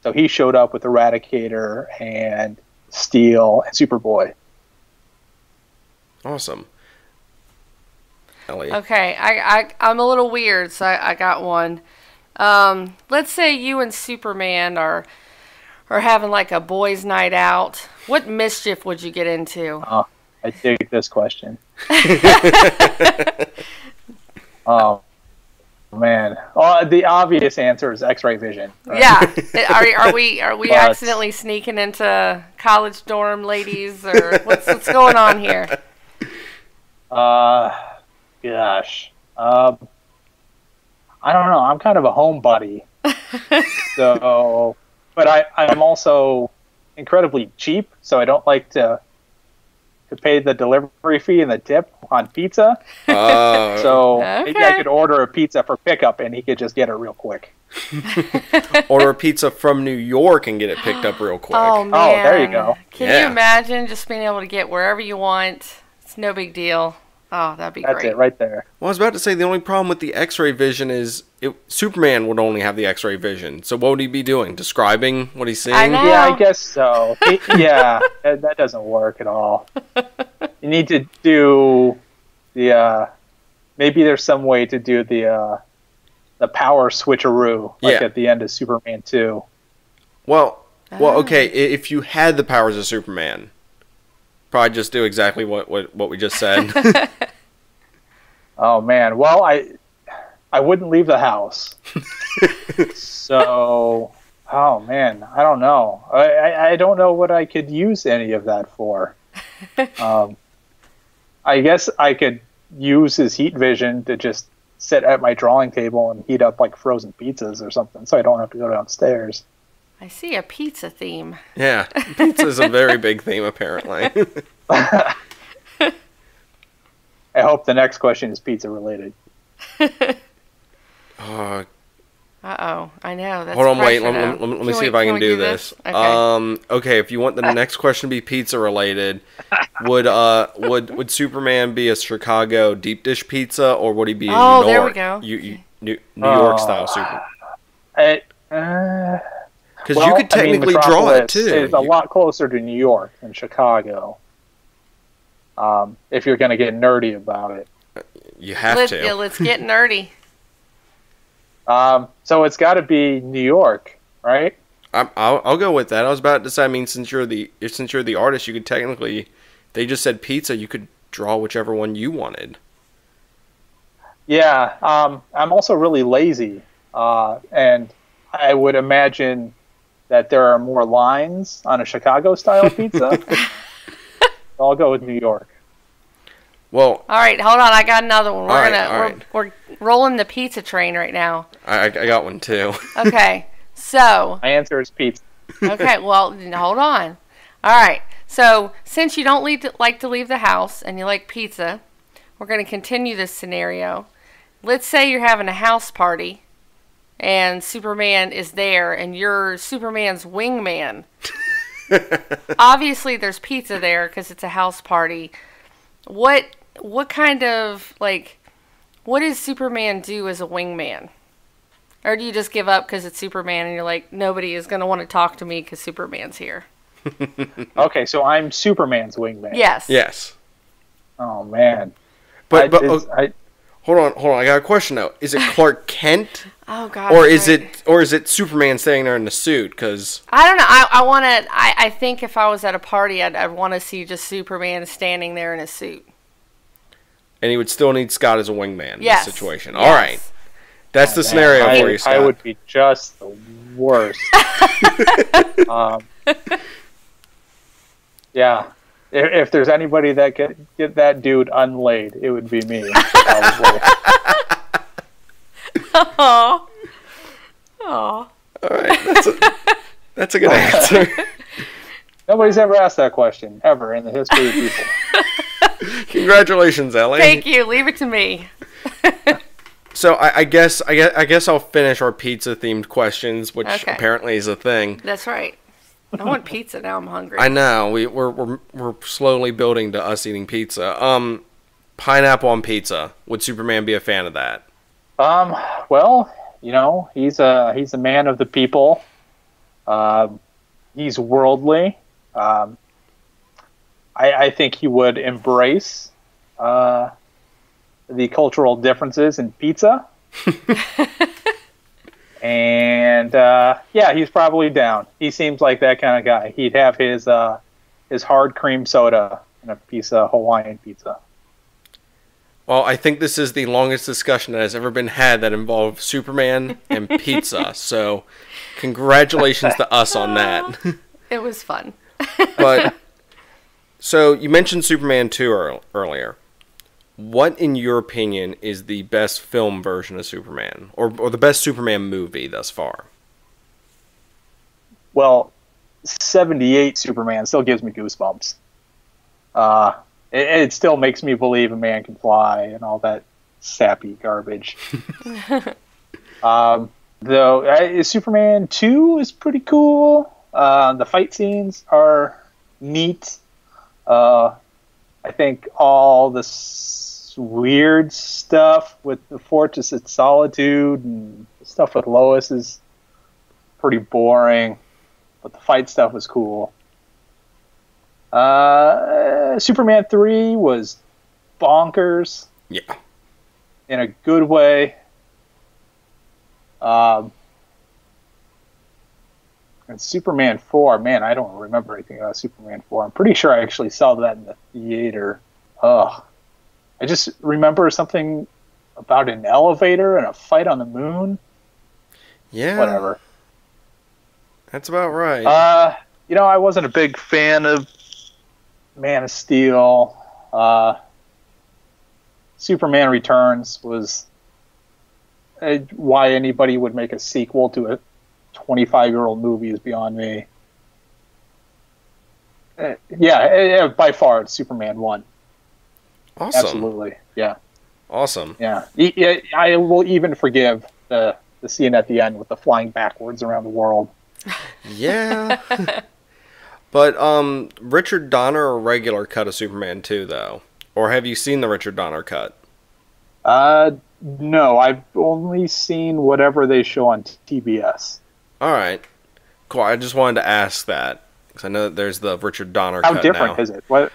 E: So he showed up with Eradicator and Steel and Superboy.
A: Awesome. Ellie.
B: Okay, I, I I'm a little weird, so I, I got one. Um, let's say you and Superman are are having like a boys' night out. What mischief would you get into?
E: Oh, I dig this question. oh man. Oh, the obvious answer is X-ray vision. right?
B: Yeah, are are we are we
E: But-
B: accidentally sneaking into college dorm ladies or what's what's going on here?
E: Uh, gosh. Um, I don't know. I'm kind of a homebody. so, but I, I'm also incredibly cheap, so I don't like to to pay the delivery fee and the tip on pizza.
A: Uh,
E: So maybe I could order a pizza for pickup, and he could just get it real quick.
A: order a pizza from New York and get it picked up real quick.
B: Oh man,
E: there you go.
B: Can
A: Yeah.
B: you imagine just being able to get wherever you want? It's no big deal. Oh, that'd be
E: That's
B: great.
E: it right there.
A: Well, I was about to say the only problem with the X-ray vision is it, Superman would only have the X-ray vision. So what would he be doing? Describing what he's seeing?
B: I know.
E: Yeah, I guess so. It- yeah, that, that doesn't work at all. You need to do the. Uh, maybe there's some way to do the uh, the power switcheroo, like
A: Yeah.
E: at the end of Superman Two.
A: Well,
B: Ah.
A: well, okay. If you had the powers of Superman, probably just do exactly what what, what we just said.
E: Oh man, well I I wouldn't leave the house. so, oh man, I don't know. I, I, I don't know what I could use any of that for. um, I guess I could use his heat vision to just sit at my drawing table and heat up like frozen pizzas or something, so I don't have to go downstairs.
B: I see a pizza theme.
A: Yeah, pizza is a very big theme apparently.
E: I hope the next question is pizza related.
A: Uh,
B: Uh oh, I know. That's
A: hold on, wait. Let, let, let, let me
B: Can
A: see
B: we-
A: if I can,
B: we
A: do this.
B: Okay.
A: Um, okay, if you want the next question to be pizza related, would uh would would Superman be a Chicago deep dish pizza or would he be a
B: Oh,
A: New
B: there we
A: York,
B: go.
A: You, you, New, New York
E: Oh.
A: style super?
E: I, uh,
A: Because
E: well,
A: you could
E: I mean,
A: technically draw it too.
E: Is a lot closer to New York than Chicago. Um, if you're going to get nerdy about it.
A: You have
B: Let,
A: to.
B: yeah, let's get nerdy.
E: Um, so it's got to be New York, right?
A: I'm, I'll, I'll go with that. I was about to say. I mean, since you're the since you're the artist, you could technically. They just said pizza. You could draw whichever one you wanted.
E: Yeah. Um, I'm also really lazy, uh, and I would imagine that there are more lines on a Chicago style pizza. I'll go with New York.
A: Well,
B: All right, hold on. I got another one. We're
A: All right,
B: gonna
A: all
B: we're,
A: right.
B: we're rolling the pizza train right now.
A: I, I got one too.
B: Okay, so
E: My answer is pizza.
B: okay, well, hold on. All right, so since you don't leave to, like to leave the house and you like pizza, we're going to continue this scenario. Let's say you're having a house party and Superman is there and you're Superman's wingman. Obviously, there's pizza there because it's a house party. What what kind of like what does Superman do as a wingman? Or do you just give up because it's Superman and you're like, nobody is going to want to talk to me because Superman's here?
E: Okay, so I'm Superman's wingman.
B: Yes.
A: yes,
E: Oh man.
A: but
E: I,
A: but
E: it's-
A: oh,
E: I,
A: hold on, hold on. I got a question though. Is it Clark Kent
B: Oh, God.
A: or is
B: right.
A: it or is it Superman staying there in the suit? Because
B: I don't know. I, I want to. I, I think if I was at a party, I'd, I'd want to see just Superman standing there in a suit.
A: And he would still need Scott as a wingman in
B: Yes.
A: this situation.
B: Yes.
A: All right, that's the scenario
E: I,
A: for you, Scott.
E: I would be just the worst. um, yeah. If, if there's anybody that could get that dude unlaid, it would be me.
B: Oh. Oh.
A: All right, that's a, that's a good answer.
E: Nobody's ever asked that question ever in the history of people.
A: Congratulations, Ellie.
B: Thank you. Leave it to me.
A: So I, I guess I guess I guess I'll finish our pizza themed questions, which
B: Okay.
A: apparently is a thing.
B: That's right. I want pizza now. I'm hungry.
A: I know we we're, we're we're slowly building to us eating pizza. Um, pineapple on pizza. Would Superman be a fan of that?
E: Um, well, you know, he's a he's a man of the people. Um, he's worldly. Um, I, I think he would embrace uh, the cultural differences in pizza. and uh, yeah, he's probably down. He seems like that kind of guy. He'd have his uh, his hard cream soda and a piece of Hawaiian pizza.
A: Well, I think this is the longest discussion that has ever been had that involved Superman and pizza. So, congratulations to us on that.
B: it was fun.
A: but so you mentioned Superman 2 earlier. What, in your opinion, is the best film version of Superman, or or the best Superman movie thus far?
E: well, 78 Superman still gives me goosebumps. Uh, it, it still makes me believe a man can fly and all that sappy garbage. um, though uh, Superman 2 is pretty cool. Uh, the fight scenes are neat. Uh, I think all this weird stuff with the Fortress of Solitude and stuff with Lois is pretty boring but the fight stuff was cool. Uh, Superman 3 was bonkers
A: Yeah.
E: in a good way. Um, and Superman 4, man, I don't remember anything about Superman 4. I'm pretty sure I actually saw that in the theater. Ugh. I just remember something about an elevator and a fight on the moon.
A: Yeah,
E: Whatever.
A: That's about right.
E: Uh, you know, I wasn't a big fan of Man of Steel. Uh, Superman Returns was uh, why anybody would make a sequel to a 25 year old movie is beyond me. Uh, yeah, uh, by far, it's Superman 1.
A: awesome.
E: Absolutely. Yeah.
A: Awesome.
E: Yeah. Yeah, I will even forgive the, the scene at the end with the flying backwards around the world.
A: Yeah. but um Richard Donner a regular cut of Superman 2 though. Or have you seen the Richard Donner cut?
E: Uh, no, I've only seen whatever they show on TBS.
A: All right. Cool. I just wanted to ask that cuz I know that there's the Richard Donner
E: How different
A: now.
E: is it? What?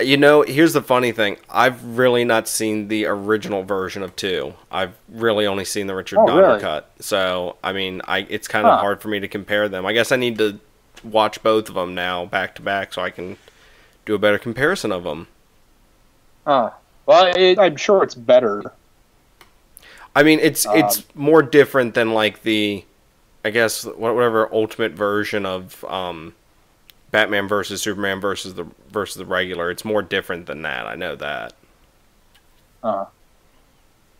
A: You know, here's the funny thing. I've really not seen the original version of 2. I've really only seen the Richard
E: Oh,
A: Donner
E: really?
A: cut. So, I mean, I it's kind of
E: Huh.
A: hard for me to compare them. I guess I need to watch both of them now back to back so I can do a better comparison of them.
E: Uh, well, it, I'm sure it's better.
A: I mean, it's it's
E: Um,
A: more different than like the, I guess whatever ultimate version of um, Batman versus Superman versus the versus the regular. It's more different than that. I know that.
E: Uh,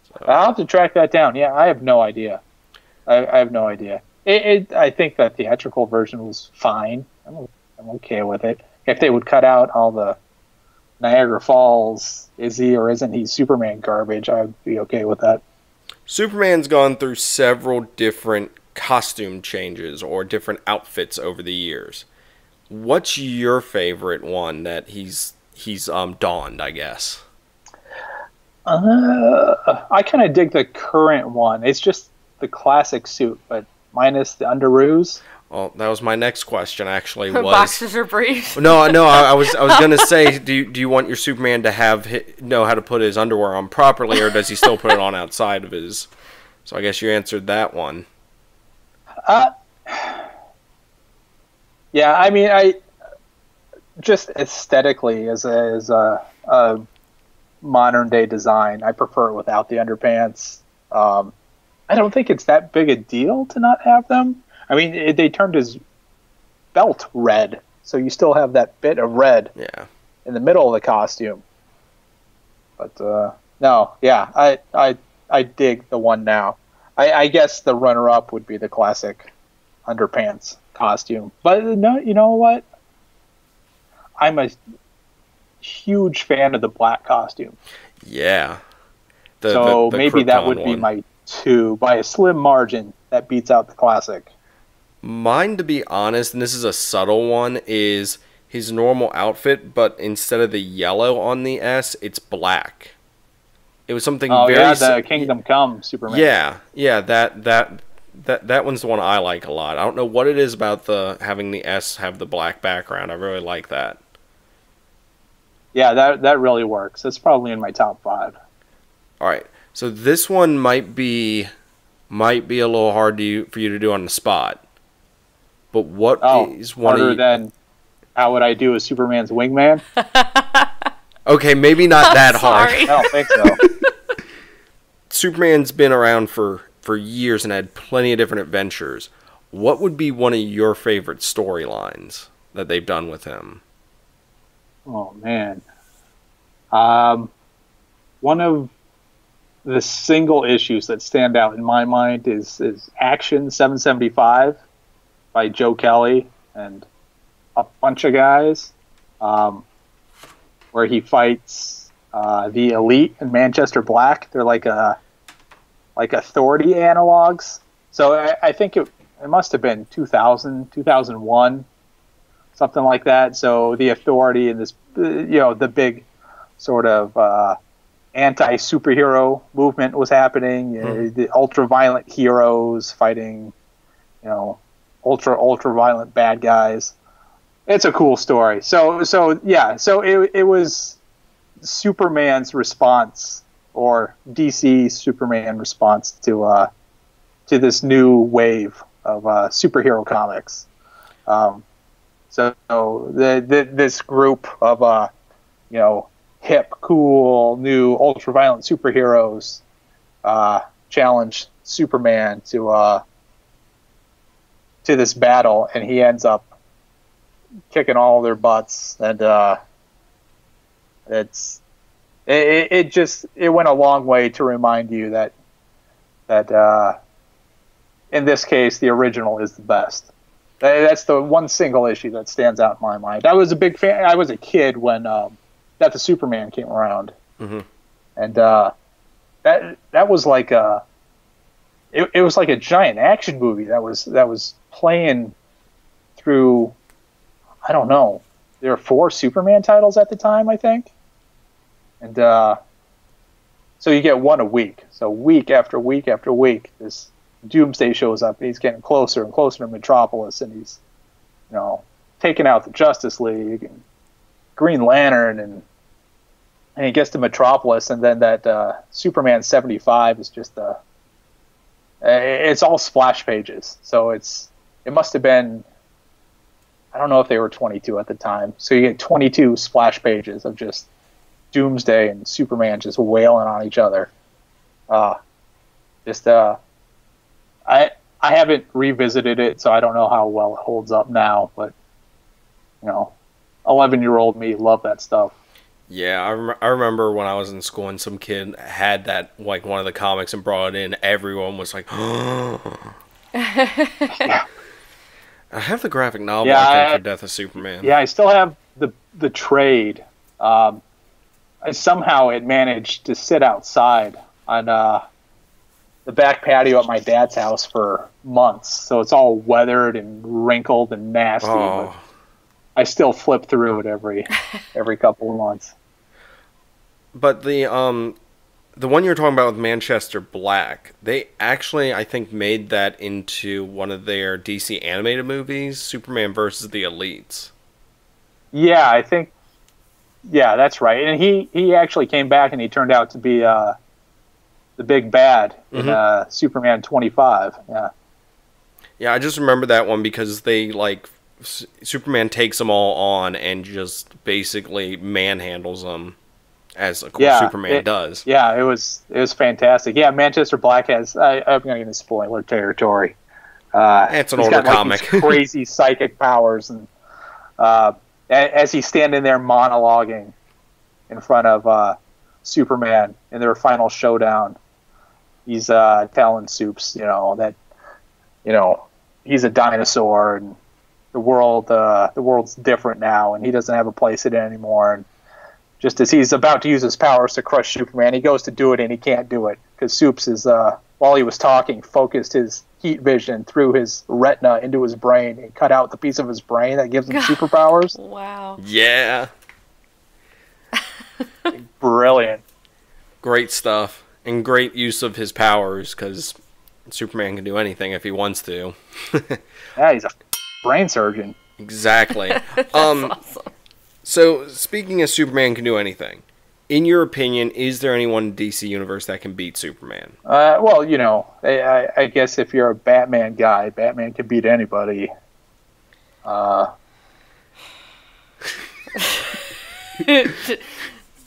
A: So-
E: I'll have to track that down. Yeah, I have no idea. I, I have no idea. It, it, I think the theatrical version was fine. I'm, I'm okay with it. If they would cut out all the Niagara Falls, is he or isn't he Superman garbage, I'd be okay with that.
A: Superman's gone through several different costume changes or different outfits over the years. What's your favorite one that he's he's um donned? I guess.
E: Uh, I kind of dig the current one. It's just the classic suit, but minus the underoos.
A: Well, that was my next question. Actually, was
B: Boxers or briefs.
A: No, no, I, I was I was gonna say, do you, do you want your Superman to have hi- know how to put his underwear on properly, or does he still put it on outside of his? So I guess you answered that one.
E: Uh, yeah, I mean, I just aesthetically as a, as a, a modern day design, I prefer it without the underpants. Um, I don't think it's that big a deal to not have them. I mean, it, they turned his belt red, so you still have that bit of red
A: Yeah,
E: in the middle of the costume. But uh, no, yeah, I I I dig the one now. I, I guess the runner up would be the classic underpants costume. But uh, no, you know what? I'm a huge fan of the black costume,
A: yeah. The,
E: so
A: the- the
E: maybe that
A: Krypton
E: would be my two by a slim margin. That beats out the classic.
A: Mine, to be honest, and this is a subtle one, is his normal outfit, but instead of the yellow on the S, it's black. It was something
E: Oh
A: very
E: yeah, the Kingdom Come Superman.
A: Yeah, yeah, that that that that one's the one I like a lot. I don't know what it is about the having the S have the black background. I really like that.
E: yeah, that that really works. That's probably in my top five.
A: All right, so this one might be might be a little hard to you, for you to do on the spot. But what
E: oh, is
A: one?
E: harder
A: of you,
E: than how would I do as Superman's wingman?
A: okay, maybe not that hard.
B: Sorry.
E: I don't think so.
A: Superman's been around for for years and had plenty of different adventures. What would be one of your favorite storylines that they've done with him?
E: Oh man. Um, one of the single issues that stand out in my mind is is Action 775 by Joe Kelly and a bunch of guys, um, where he fights uh, the Elite and Manchester Black. They're like a like authority analogs. So I, I think it it must have been 2000 2001 something like that. So the authority and this, uh, you know, the big sort of uh, anti superhero movement was happening. You know, The ultra violent heroes fighting, you know, ultra ultra violent bad guys. It's a cool story. So so yeah. So it it was Superman's response or DC Superman response to uh to this new wave of uh, superhero comics. Um, so the, the this group of uh, you know hip, cool, new ultra-violent superheroes uh, challenge Superman to uh, to this battle, and he ends up kicking all their butts, and uh, it's it, it just it went a long way to remind you that that uh, in this case the original is the best. That's the one single issue that stands out in my mind. I was a big fan. I was a kid when um, that the Superman came around,
A: Mhm.
E: and uh, that that was like a it, it was like a giant action movie that was that was playing through. I don't know. There were four Superman titles at the time, I think, and uh, so you get one a week. So week after week after week, this Doomsday shows up, and he's getting closer and closer to Metropolis, and he's, you know, taking out the Justice League and Green Lantern, and and he gets to Metropolis, and then that uh, Superman seventy five is just a. It's all splash pages, so it's it must have been. I don't know if they were twenty two at the time, so you get twenty two splash pages of just Doomsday and Superman just wailing on each other. Uh, just uh, I I haven't revisited it, so I don't know how well it holds up now. But you know, eleven year old me loved that stuff.
A: Yeah, I, rem- I remember when I was in school and some kid had that like one of the comics and brought it in. Everyone was like, I have the graphic novel
E: Yeah,
A: I think,
E: I-
A: for Death of Superman.
E: Yeah, I still have the the trade. Um, I somehow it managed to sit outside on uh, the back patio at my dad's house for months, so it's all weathered and wrinkled and nasty. But
A: Oh,
E: I still flip through it every every couple of months.
A: but the um, the one you're talking about with Manchester Black, they actually I think made that into one of their DC animated movies, Superman versus the Elites.
E: Yeah, I think. Yeah, that's right. And he he actually came back and he turned out to be uh, the big bad in
A: Mhm.
E: uh, Superman twenty five. Yeah.
A: Yeah, I just remember that one because they like S- Superman takes them all on and just basically manhandles them, as of course
E: Yeah,
A: Superman
E: it-
A: does.
E: Yeah, it was it was fantastic. Yeah, Manchester Black has. I, I'm going to get into spoiler territory. Uh,
A: It's an older
E: got, like,
A: comic.
E: these crazy psychic powers, and uh, as he's standing there monologuing in front of uh, Superman in their final showdown, he's uh, telling Soups, you know that, you know, he's a dinosaur and the world, uh, the world's different now, and he doesn't have a place in it anymore, and just as he's about to use his powers to crush Superman, he goes to do it and he can't do it because Soups is, uh, while he was talking, focused his heat vision through his retina into his brain and cut out the piece of his brain that gives him superpowers.
B: Wow.
A: Yeah,
E: Brilliant.
A: great stuff and great use of his powers because Superman can do anything if he wants to.
E: Yeah, he's a brain surgeon.
A: Exactly. um,
B: Awesome.
A: So speaking of Superman can do anything, in your opinion, is there anyone in DC universe that can beat Superman?
E: Uh, well, you know, I, I, I guess if you're a Batman guy, Batman can beat anybody. Uh,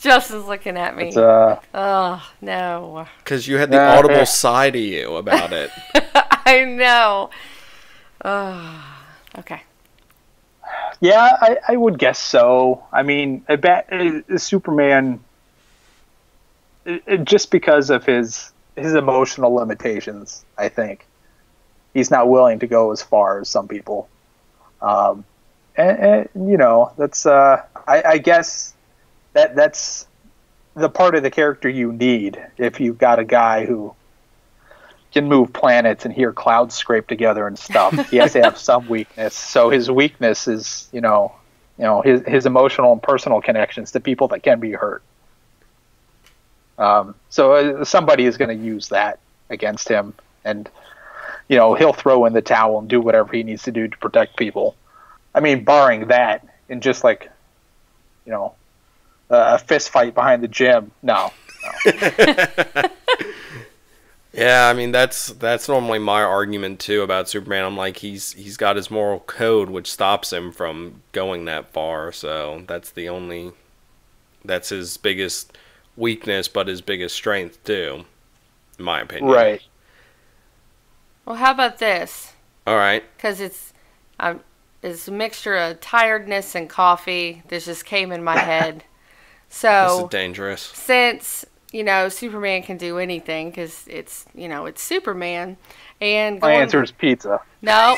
B: Justin's looking at me.
E: it's, uh,
B: Oh no.
A: Because you had the
E: Yeah.
A: audible side of you about it.
B: I know. Oh. Okay.
E: Yeah, I, I would guess so. I mean, a bat, uh, Superman, it, it- just because of his his emotional limitations, I think he's not willing to go as far as some people. Um, and, and you know, that's uh, I, I guess that that's the part of the character you need if you've got a guy who can move planets and hear clouds scrape together and stuff. he has to have some weakness. So his weakness is, you know, you know, his his emotional and personal connections to people that can be hurt. Um, so uh, somebody is going to use that against him, and you know he'll throw in the towel and do whatever he needs to do to protect people. I mean, barring that, and just like, you know, a fist fight behind the gym. No,
A: Yeah, I mean that's that's normally my argument too about Superman. I'm like he's he's got his moral code which stops him from going that far. So that's the only that's his biggest weakness, but his biggest strength too, in my opinion.
E: Right.
B: Well, how about this?
A: All right.
B: Because it's, um, it's a mixture of tiredness and coffee. This just came in my head.
A: So This
B: So
A: is dangerous.
B: since you know Superman can do anything because it's you know it's Superman, and
E: My answer is pizza.
B: No.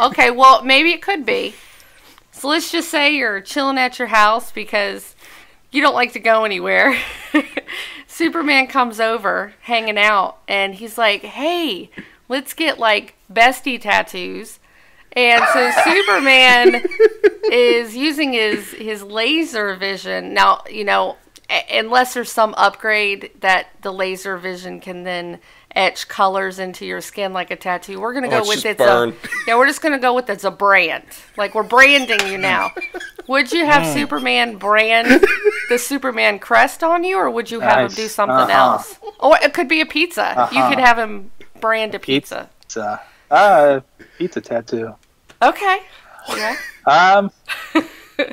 B: Okay, well, maybe it could be. So let's just say you're chilling at your house because you don't like to go anywhere. Superman comes over, hanging out, and he's like, hey, let's get like bestie tattoos. And so Superman is using his, his laser vision. Now, you know, unless there's some upgrade that the laser vision can then etch colors into your skin like a tattoo, we're going to
A: Oh,
B: go
A: it's
B: with
A: just
B: it's
A: burn.
B: a, yeah, we're just going to go with it's a brand. Like we're branding you now. Would you have Superman brand the Superman crest on you, or would you have
E: Nice.
B: him do something
E: Uh-huh.
B: else? Or it could be a pizza. You could have him brand a pizza.
E: Pizza. Uh, pizza tattoo.
B: Okay. Yeah.
E: Um,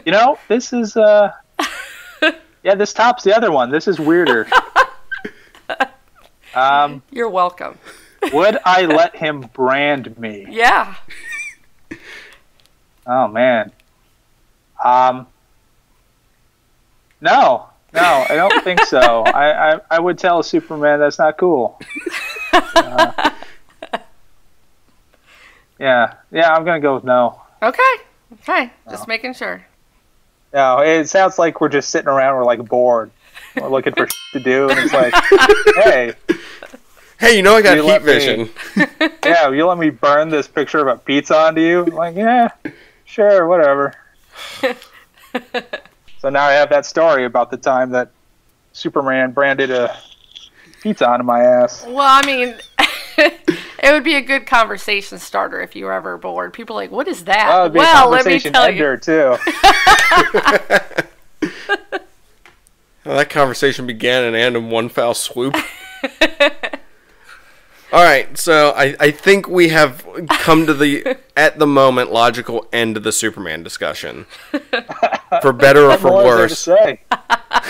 E: you know, this is uh, yeah, this tops the other one. This is weirder. Um,
B: You're welcome.
E: would I let him brand me?
B: Yeah.
E: Oh man. Um. No, no, I don't think so. I, I, I would tell a Superman that's not cool. Uh, yeah, yeah, I'm gonna go with no.
B: Okay. Okay. Just making sure.
E: No, it sounds like we're just sitting around. We're like bored. We're looking for to do, and it's like, hey,
A: Hey, you know I got
E: You
A: heat
E: let me-
A: vision.
E: yeah, you let me burn this picture of a pizza onto you? I'm like, yeah, sure, whatever. so now I have that story about the time that Superman branded a pizza onto my ass.
B: Well, I mean, it would be a good conversation starter if you were ever bored. People are like, what is that?
E: That would be
B: well,
E: a
B: let me
E: conversation
B: tell you.
E: too.
A: Well, that conversation began and ended in one foul swoop. All right, so I, I think we have come to the at the moment logical end of the Superman discussion. For better or for
E: What was there to
A: worse,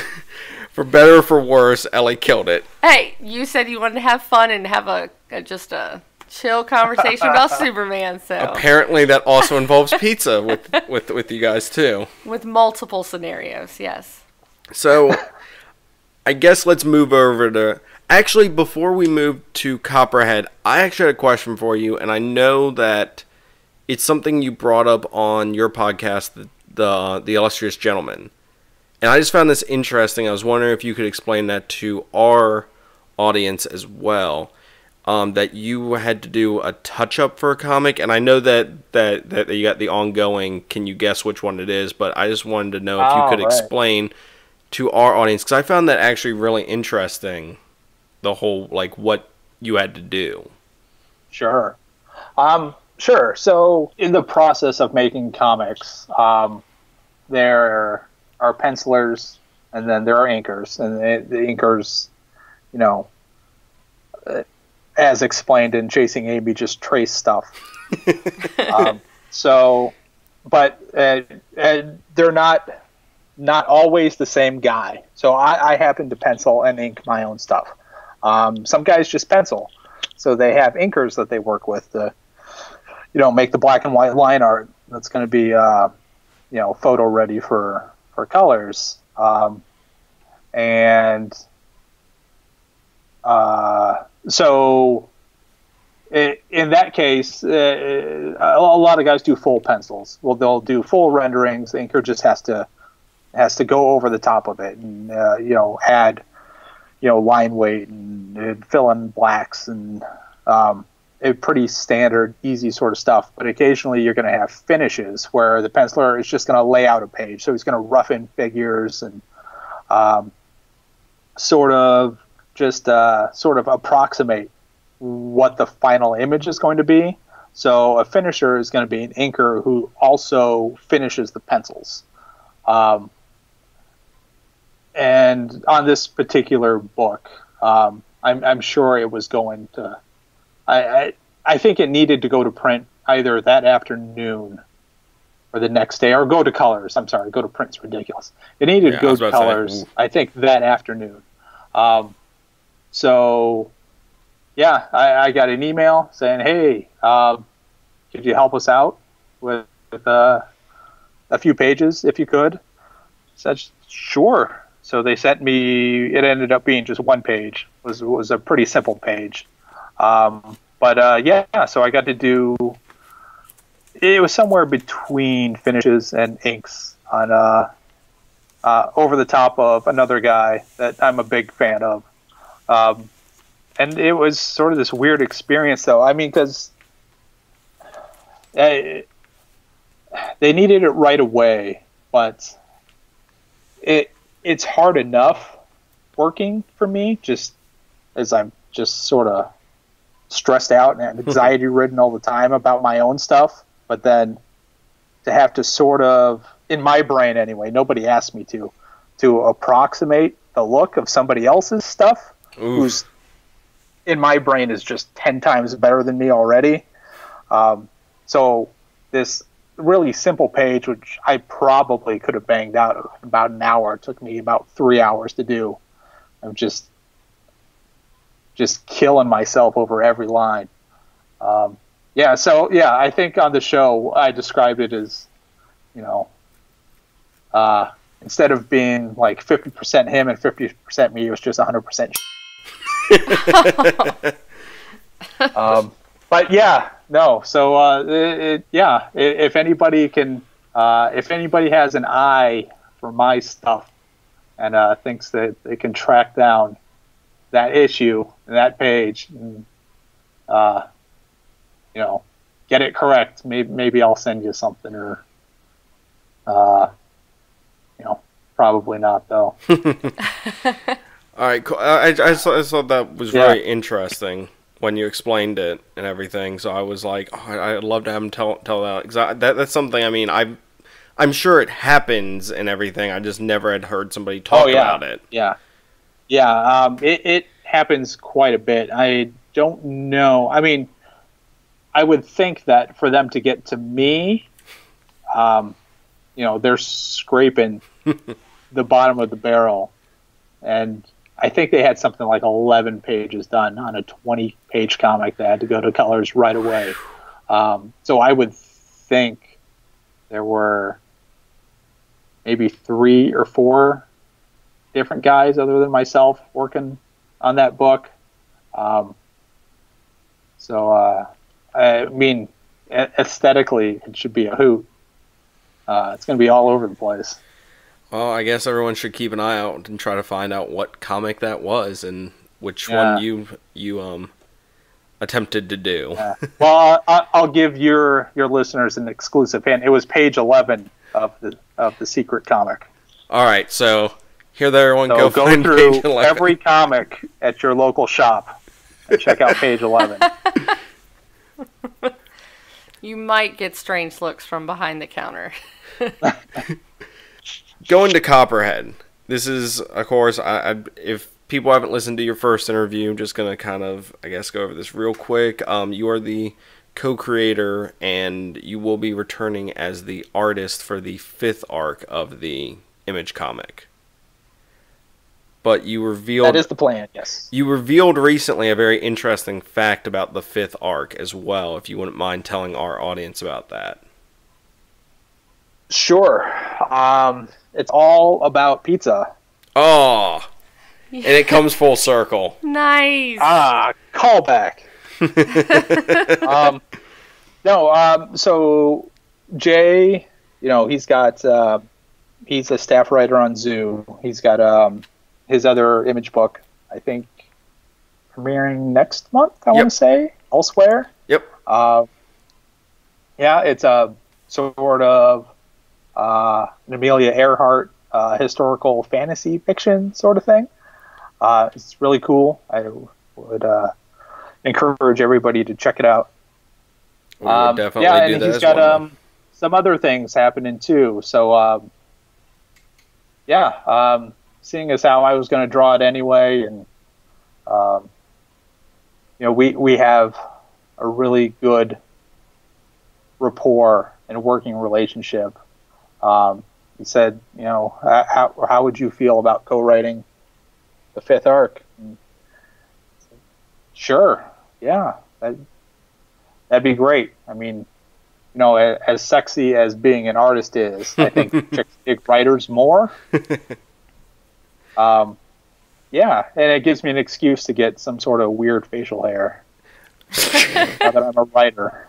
A: for better or for worse, Ellie killed it.
B: Hey, you said you wanted to have fun and have a, a just a chill conversation about Superman. So
A: Apparently, that also involves pizza with with with you guys too.
B: with multiple scenarios, yes.
A: So, I guess let's move over to. Actually, before we move to Copperhead, I actually had a question for you, and I know that it's something you brought up on your podcast, the the, uh, the Illustrious Gentlemen, and I just found this interesting. I was wondering if you could explain that to our audience as well. Um, that you had to do a touch up for a comic, and I know that, that that you got the ongoing. Can you guess which one it is? But I just wanted to know if you
E: Oh,
A: could
E: right.
A: explain to our audience because I found that actually really interesting. The whole like what you had to do.
E: Sure. Um, sure. So, in the process of making comics, um, there are pencilers and then there are inkers. And the, the inkers, you know, uh, as explained in Chasing Amy, just trace stuff. um, so, but uh, uh, they're not not always the same guy. So I, I happen to pencil and ink my own stuff. Um, some guys just pencil. So they have inkers that they work with to, you know, make the black and white line art that's going to be, uh, you know, photo ready for for colors. Um, and uh, so, in that case, uh, a lot of guys do full pencils. Well, they'll do full renderings. The inker just has to has to go over the top of it and uh, you know add you know line weight and, and fill in blacks and um, pretty standard easy sort of stuff but occasionally you're going to have finishes where the penciler is just going to lay out a page so he's going to rough in figures and um, sort of just uh, sort of approximate what the final image is going to be so a finisher is going to be an inker who also finishes the pencils um, and on this particular book, um, I'm, I'm sure it was going to. I, I I think it needed to go to print either that afternoon or the next day, or go to colors. I'm sorry, go to print's ridiculous. It needed
A: Yeah,
E: to go to
A: about to
E: colors. I think that afternoon. Um, so yeah, I, I got an email saying, "Hey, um, could you help us out with, with uh, a few pages if you could?" I said, "Sure." So they sent me. It ended up being just one page. It was was a pretty simple page, um, but uh, yeah. So I got to do. It was somewhere between finishes and inks on uh, uh, over the top of another guy that I'm a big fan of. Um, and it was sort of this weird experience, though. I mean, because they needed it right away, but it it's hard enough working for me, just as I'm just sort of stressed out and anxiety ridden all the time about my own stuff. But then to have to sort of, in my brain anyway, nobody asked me to, to approximate the look of somebody else's stuff
A: Oof.
E: who's in my brain is just 10 times better than me already. Um, so this really simple page, which I probably could have banged out about an hour, took me about three hours to do. I'm just just killing myself over every line. Um, yeah, so yeah, I think on the show I described it as, you know, uh, instead of being like 50% him and 50% me, it was just 100% um, but yeah, no. So uh, it, it, yeah, if anybody can, uh, if anybody has an eye for my stuff and uh, thinks that they can track down that issue and that page, and, uh, you know, get it correct, maybe maybe I'll send you something or, uh, you know, probably not though.
A: All right, cool. I, I, I, thought, I thought that was
E: Yeah.
A: very interesting when you explained it and everything. So I was like, oh, I- I'd love to have him tell tell that. 'Cause I, that that's something. I mean, I I'm sure it happens and everything. I just never had heard somebody talk
E: oh, yeah.
A: about it.
E: Yeah, yeah. Um, it, it happens quite a bit. I don't know. I mean, I would think that for them to get to me, um, you know, they're scraping the bottom of the barrel, and I think they had something like eleven pages done on a twenty-page comic that had to go to colors right away. Um, so I would think there were maybe three or four different guys other than myself working on that book. Um, so, uh, I mean, aesthetically, it should be a hoot. Uh, it's going to be all over the place.
A: Well, I guess everyone should keep an eye out and try to find out what comic that was and which
E: Yeah.
A: one you you um attempted to do.
E: Yeah. well, I, I'll give your your listeners an exclusive hint. It was page eleven of the of the secret comic.
A: All right, so here, there, everyone,
E: So
A: go,
E: go,
A: find
E: through
A: page 11.
E: every comic at your local shop and check out page eleven.
B: You might get strange looks from behind the counter.
A: going to Copperhead. This is, of course, I, I, if people haven't listened to your first interview, I'm just gonna kind of, I guess, go over this real quick. Um, you are the co-creator, and you will be returning as the artist for the fifth arc of the Image comic. But you revealed
E: That is the plan. Yes.
A: you revealed recently a very interesting fact about the fifth arc as well. If you wouldn't mind telling our audience about that.
E: Sure. Um, it's all about pizza.
A: Oh, and it comes full circle.
B: nice.
E: Ah, callback. um, no, um, so Jay, you know, he's got uh, he's a staff writer on Zoo. He's got um, his other image book, I think, premiering next month. I
A: Yep.
E: want to say elsewhere.
A: Yep.
E: Uh, yeah, it's a sort of uh, an Amelia Earhart uh, historical fantasy fiction sort of thing. Uh, it's really cool. I would uh, encourage everybody to check it out. Um,
A: definitely
E: yeah,
A: do
E: and
A: that
E: he's got um, some other things happening too. So, um, yeah, um, seeing as how I was going to draw it anyway, and um, you know, we we have a really good rapport and working relationship. Um, he said, you know, how, how would you feel about co-writing the fifth arc? And sure, yeah, that, that'd be great. I mean, you know, as, as sexy as being an artist is, I think chicks dig writers more. um, yeah, and it gives me an excuse to get some sort of weird facial hair. now that I'm a writer.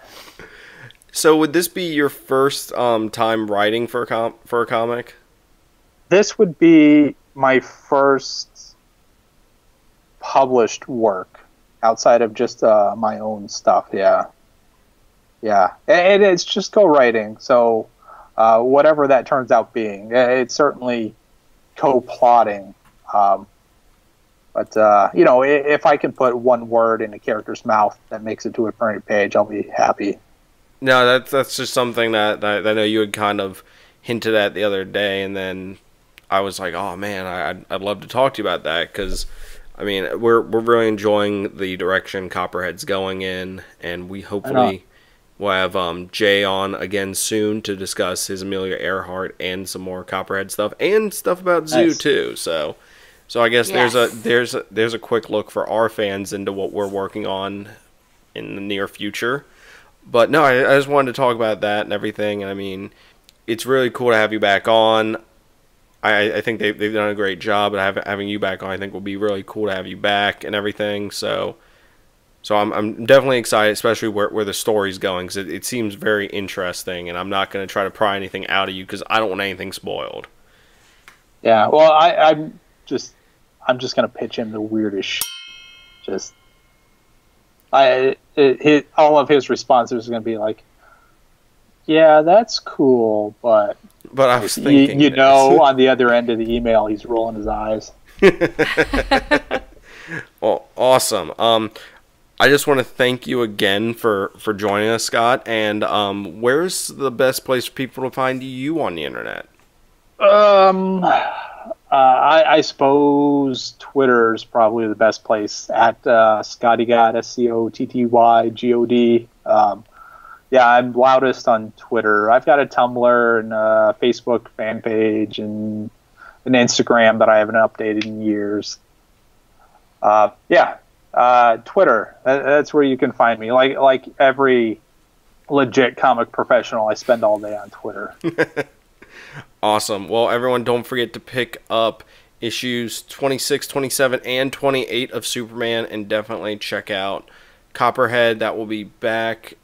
A: So would this be your first um, time writing for a com- for a comic?
E: This would be my first published work outside of just uh, my own stuff. Yeah, yeah, and it's just co-writing. So uh, whatever that turns out being, it's certainly co-plotting. Um, but uh, you know, if I can put one word in a character's mouth that makes it to a printed page, I'll be happy.
A: No, that's that's just something that, that I know you had kind of hinted at the other day, and then I was like, oh man, I, I'd, I'd love to talk to you about that because. I mean, we're we're really enjoying the direction Copperhead's going in, and we hopefully will have um, Jay on again soon to discuss his Amelia Earhart and some more Copperhead stuff and stuff about Zoo
E: Nice.
A: too. So, so I guess there's a there's a, there's a quick look for our fans into what we're working on in the near future. But no, I, I just wanted to talk about that and everything. And I mean, it's really cool to have you back on. I, I think they've, they've done a great job, and having you back on, I think will be really cool to have you back and everything. So, so I'm, I'm definitely excited, especially where, where the story's going, because it, it seems very interesting. And I'm not going to try to pry anything out of you because I don't want anything spoiled.
E: Yeah, well, I, I'm just, I'm just gonna pitch him the weirdest. Shit. Just, I, it, all of his responses are gonna be like, "Yeah, that's cool," but
A: But I was
E: you,
A: thinking,
E: you
A: this.
E: know, on the other end of the email, he's rolling his eyes.
A: Well, awesome. Um, I just want to thank you again for for joining us, Scott. And um, where's the best place for people to find you on the internet?
E: Um, uh, I, I suppose Twitter is probably the best place at uh, Scotty God S C O T T Y G O D. Um, yeah, I'm loudest on Twitter. I've got a Tumblr and a Facebook fan page and an Instagram that I haven't updated in years. Uh, yeah, uh, Twitter. That, that's where you can find me. Like like every legit comic professional, I spend all day on Twitter.
A: Awesome. Well, everyone, don't forget to pick up issues 26, 27, and 28 of Superman, and definitely check out Copperhead. That will be back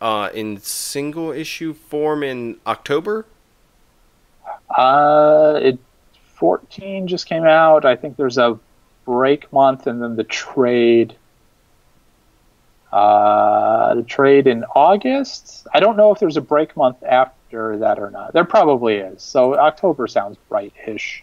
A: uh, in single issue form in October.
E: Uh, it 14 just came out. I think there's a break month and then the trade. Uh, the trade in August. I don't know if there's a break month after that or not. There probably is. So October sounds right-ish.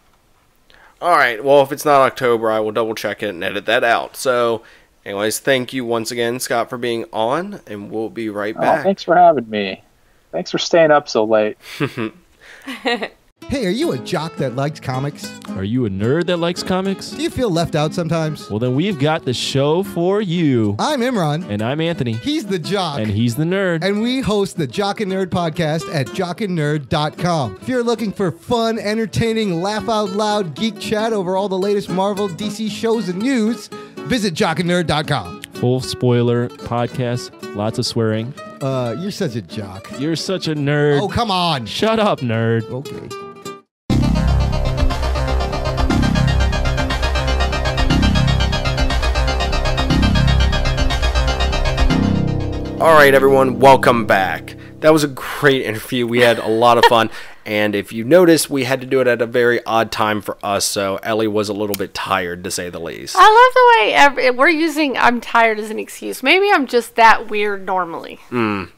A: All right. Well, if it's not October, I will double check it and edit that out. So, anyways, thank you once again, Scott, for being on, and we'll be right
E: Oh,
A: back.
E: thanks for having me. Thanks for staying up so late.
D: Hey, are you a jock that likes comics?
F: Are you a nerd that likes comics?
D: Do you feel left out sometimes?
F: Well, then we've got the show for you.
D: I'm Imran.
F: And I'm Anthony.
D: He's the jock.
F: And he's the nerd.
D: and we host the Jock and Nerd podcast at jockandnerd.com. If you're looking for fun, entertaining, laugh out loud geek chat over all the latest Marvel, DC shows and news, visit jockandnerd.com.
F: Full spoiler podcast, lots of swearing.
D: Uh, you're such a jock.
F: You're such a nerd.
D: Oh, come on.
F: Shut up, nerd.
D: Okay.
A: All right, everyone, welcome back. That was a great interview. We had a lot of fun. And if you noticed, we had to do it at a very odd time for us, so Ellie was a little bit tired, to say the least.
B: I love the way every, we're using "I'm tired" as an excuse. Maybe I'm just that weird normally.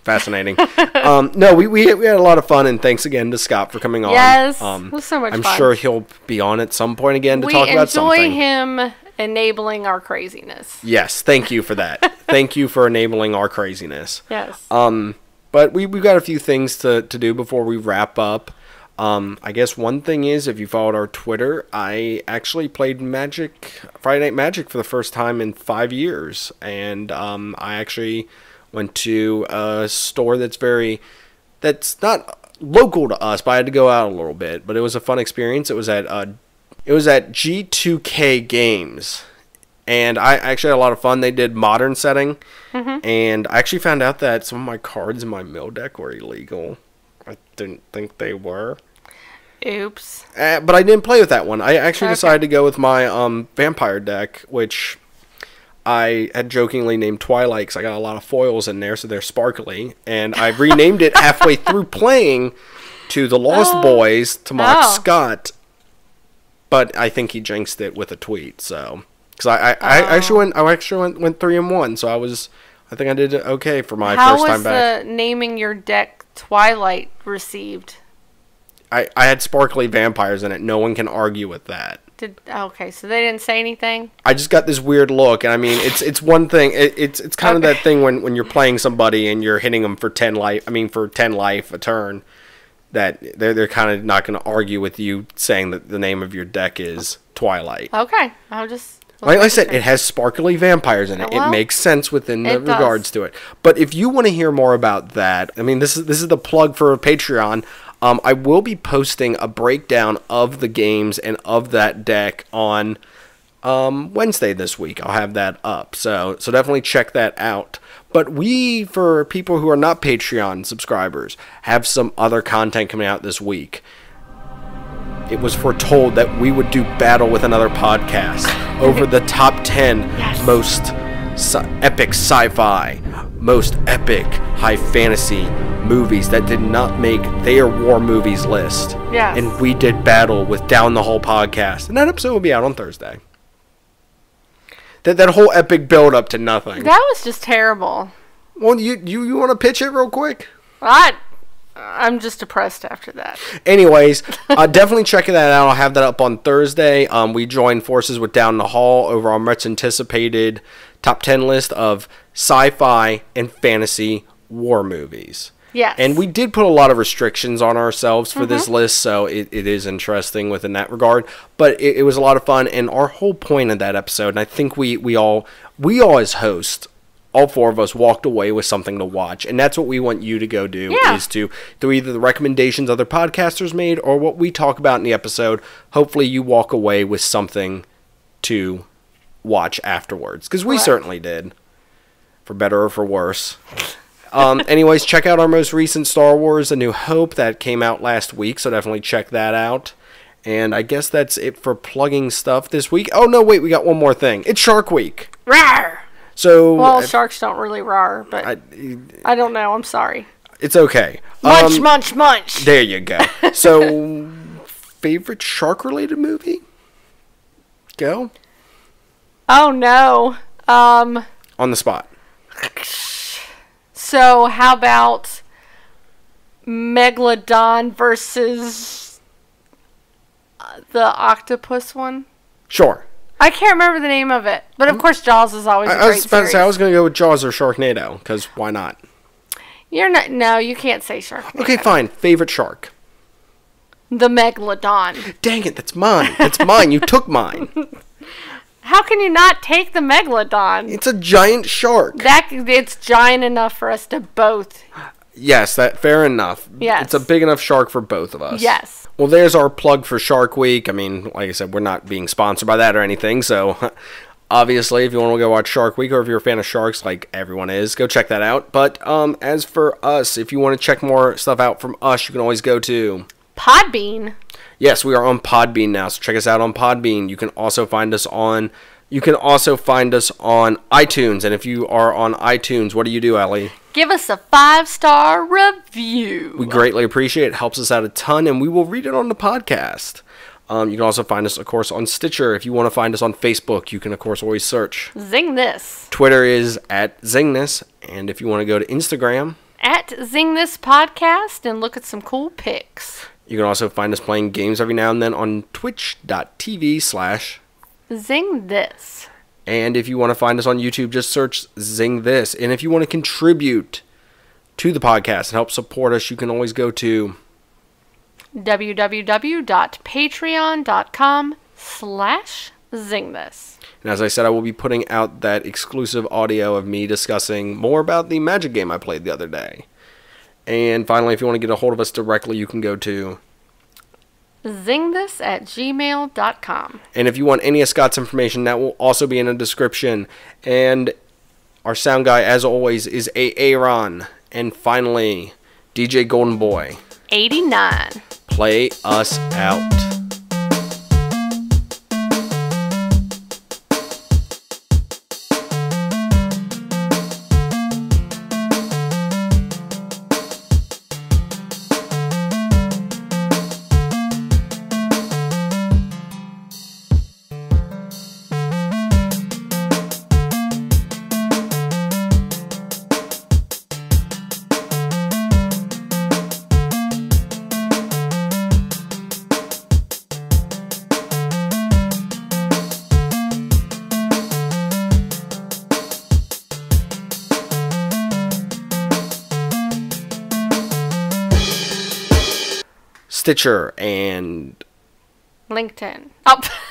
A: Fascinating. um, no, we, we, we had a lot of fun, and thanks again to Scott for coming on.
B: Yes,
A: um,
B: it was so much
A: I'm
B: fun.
A: sure he'll be on at some point again to
B: we
A: talk about something.
B: enjoy
A: something.
B: him enabling our craziness.
A: Yes, thank you for that. thank you for enabling our craziness.
B: Yes.
A: Um, but we we've got a few things to, to do before we wrap up. Um, I guess one thing is if you followed our Twitter, I actually played Magic Friday Night Magic for the first time in five years, and um, I actually went to a store that's very that's not local to us, but I had to go out a little bit. But it was a fun experience. It was at uh, it was at G2K Games, and I actually had a lot of fun. They did modern setting, and I actually found out that some of my cards in my mill deck were illegal. I didn't think they were.
B: Oops.
A: Uh, but I didn't play with that one. I actually
B: Okay.
A: decided to go with my um, vampire deck, which I had jokingly named Twilight because I got a lot of foils in there, so they're sparkly. And I renamed it halfway through playing to the Lost Boys to mock
B: Oh.
A: Scott. But I think he jinxed it with a tweet. So because I, I, I actually went I actually went, went three and one, so I was I think I did okay for my
B: How
A: first time back.
B: How the naming your deck Twilight received?
A: I, I had sparkly vampires in it. No one can argue with that.
B: Did okay, so they didn't say anything.
A: I just got this weird look, and I mean, it's it's one thing. It, it's it's kind of that thing when when you're playing somebody and you're hitting them for ten life. I mean, for ten life a turn, that they're they're kind of not going to argue with you saying that the name of your deck is Twilight.
B: Okay, I'll just.
A: Like I said, it has sparkly vampires in it. it makes sense within the
B: does.
A: regards to it. But if you want to hear more about that, I mean, this is this is the plug for Patreon. Um, I will be posting a breakdown of the games and of that deck on um, Wednesday this week. I'll have that up. So so definitely check that out. But we, for people who are not Patreon subscribers, have some other content coming out this week. It was foretold that we would do battle with another podcast over the top 10 most sci- epic sci-fi, most epic high fantasy movies that did not make their war movies list.
B: Yes.
A: And we did battle with Down the Hole podcast. And that episode will be out on Thursday. That that whole epic build up to nothing.
B: That was just terrible.
A: well, you you, you want to pitch it real quick?
B: I, I'm just depressed after that.
A: Anyways, uh, definitely check that out. I'll have that up on Thursday. Um, we joined forces with Down the Hall over our much anticipated top 10 list of sci fi and fantasy war movies.
B: Yes.
A: And we did put a lot of restrictions on ourselves for this mm-hmm. list, so it, it is interesting within that regard. But it, it was a lot of fun, and our whole point of that episode, and I think we, we all we all as hosts, all four of us walked away with something to watch, and that's what we want you to go do
B: Yeah.
A: is to through either the recommendations other podcasters made or what we talk about in the episode. Hopefully, you walk away with something to watch afterwards, because we
B: Correct.
A: certainly did, for better or for worse. Um, anyways, check out our most recent Star Wars: A New Hope that came out last week, so definitely check that out. And I guess that's it for plugging stuff this week. Oh no, wait, we got one more thing. It's Shark Week,
B: Rawr!
A: so
B: Well,
A: uh,
B: sharks don't really roar, but
A: I-
B: I, don't know. I'm sorry.
A: it's okay.
B: Munch,
A: Um,
B: munch, munch.
A: There you go. So, favorite shark-related movie? Go
B: Oh no. Um.
A: on the spot.
B: So how about Megalodon versus uh, the octopus one?
A: Sure.
B: I can't remember the name of it, but of course Jaws is always a
A: Mm. I, I was about to say I was going to go with Jaws or Sharknado because why not?
B: You're not. No, you can't say shark.
A: Okay, fine. Favorite shark.
B: The Megalodon.
A: Dang it, that's mine. That's mine. You took mine.
B: How can you not take the Megalodon?
A: It's a giant shark.
B: That it's giant enough for us to both.
A: Yes, that fair enough.
B: Yes.
A: It's a big enough shark for both of us.
B: Yes.
A: Well, there's our plug for Shark Week. I mean, like I said, we're not being sponsored by that or anything. So, obviously, if you want to go watch Shark Week or if you're a fan of sharks, like everyone is, go check that out. But um, as for us, if you want to check more stuff out from us, you can always go to.
B: Podbean.
A: Yes, we are on Podbean now, so check us out on Podbean. You can also find us on. You can also find us on iTunes, and if you are on iTunes, what do you do, Ellie?
B: Give us a five star review.
A: We greatly appreciate it. it. Helps us out a ton, and we will read it on the podcast. Um, you can also find us, of course, on Stitcher. If you want to find us on Facebook, you can, of course, always search.
B: Zeng this.
A: Twitter is at Zengthis, and if you want to go to Instagram,
B: At Zeng This Podcast and look at some cool pics.
A: You can also find us playing games every now and then on twitch.tv slash.
B: Zeng this.
A: And if you want to find us on YouTube, just search Zeng This. And if you want to contribute to the podcast and help support us, you can always go to
B: www.patreon.com slash zeng this.
A: And as I said, I will be putting out that exclusive audio of me discussing more about the Magic game I played the other day. And finally, if you want to get a hold of us directly, you can go to.
B: Zengthis at gmail.com.
A: And if you want any of Scott's information, that will also be in the description. And our sound guy, as always, is Aaron. And finally, DJ Golden Boy.
B: 89.
A: Play us out. Stitcher and
B: LinkedIn. Oh.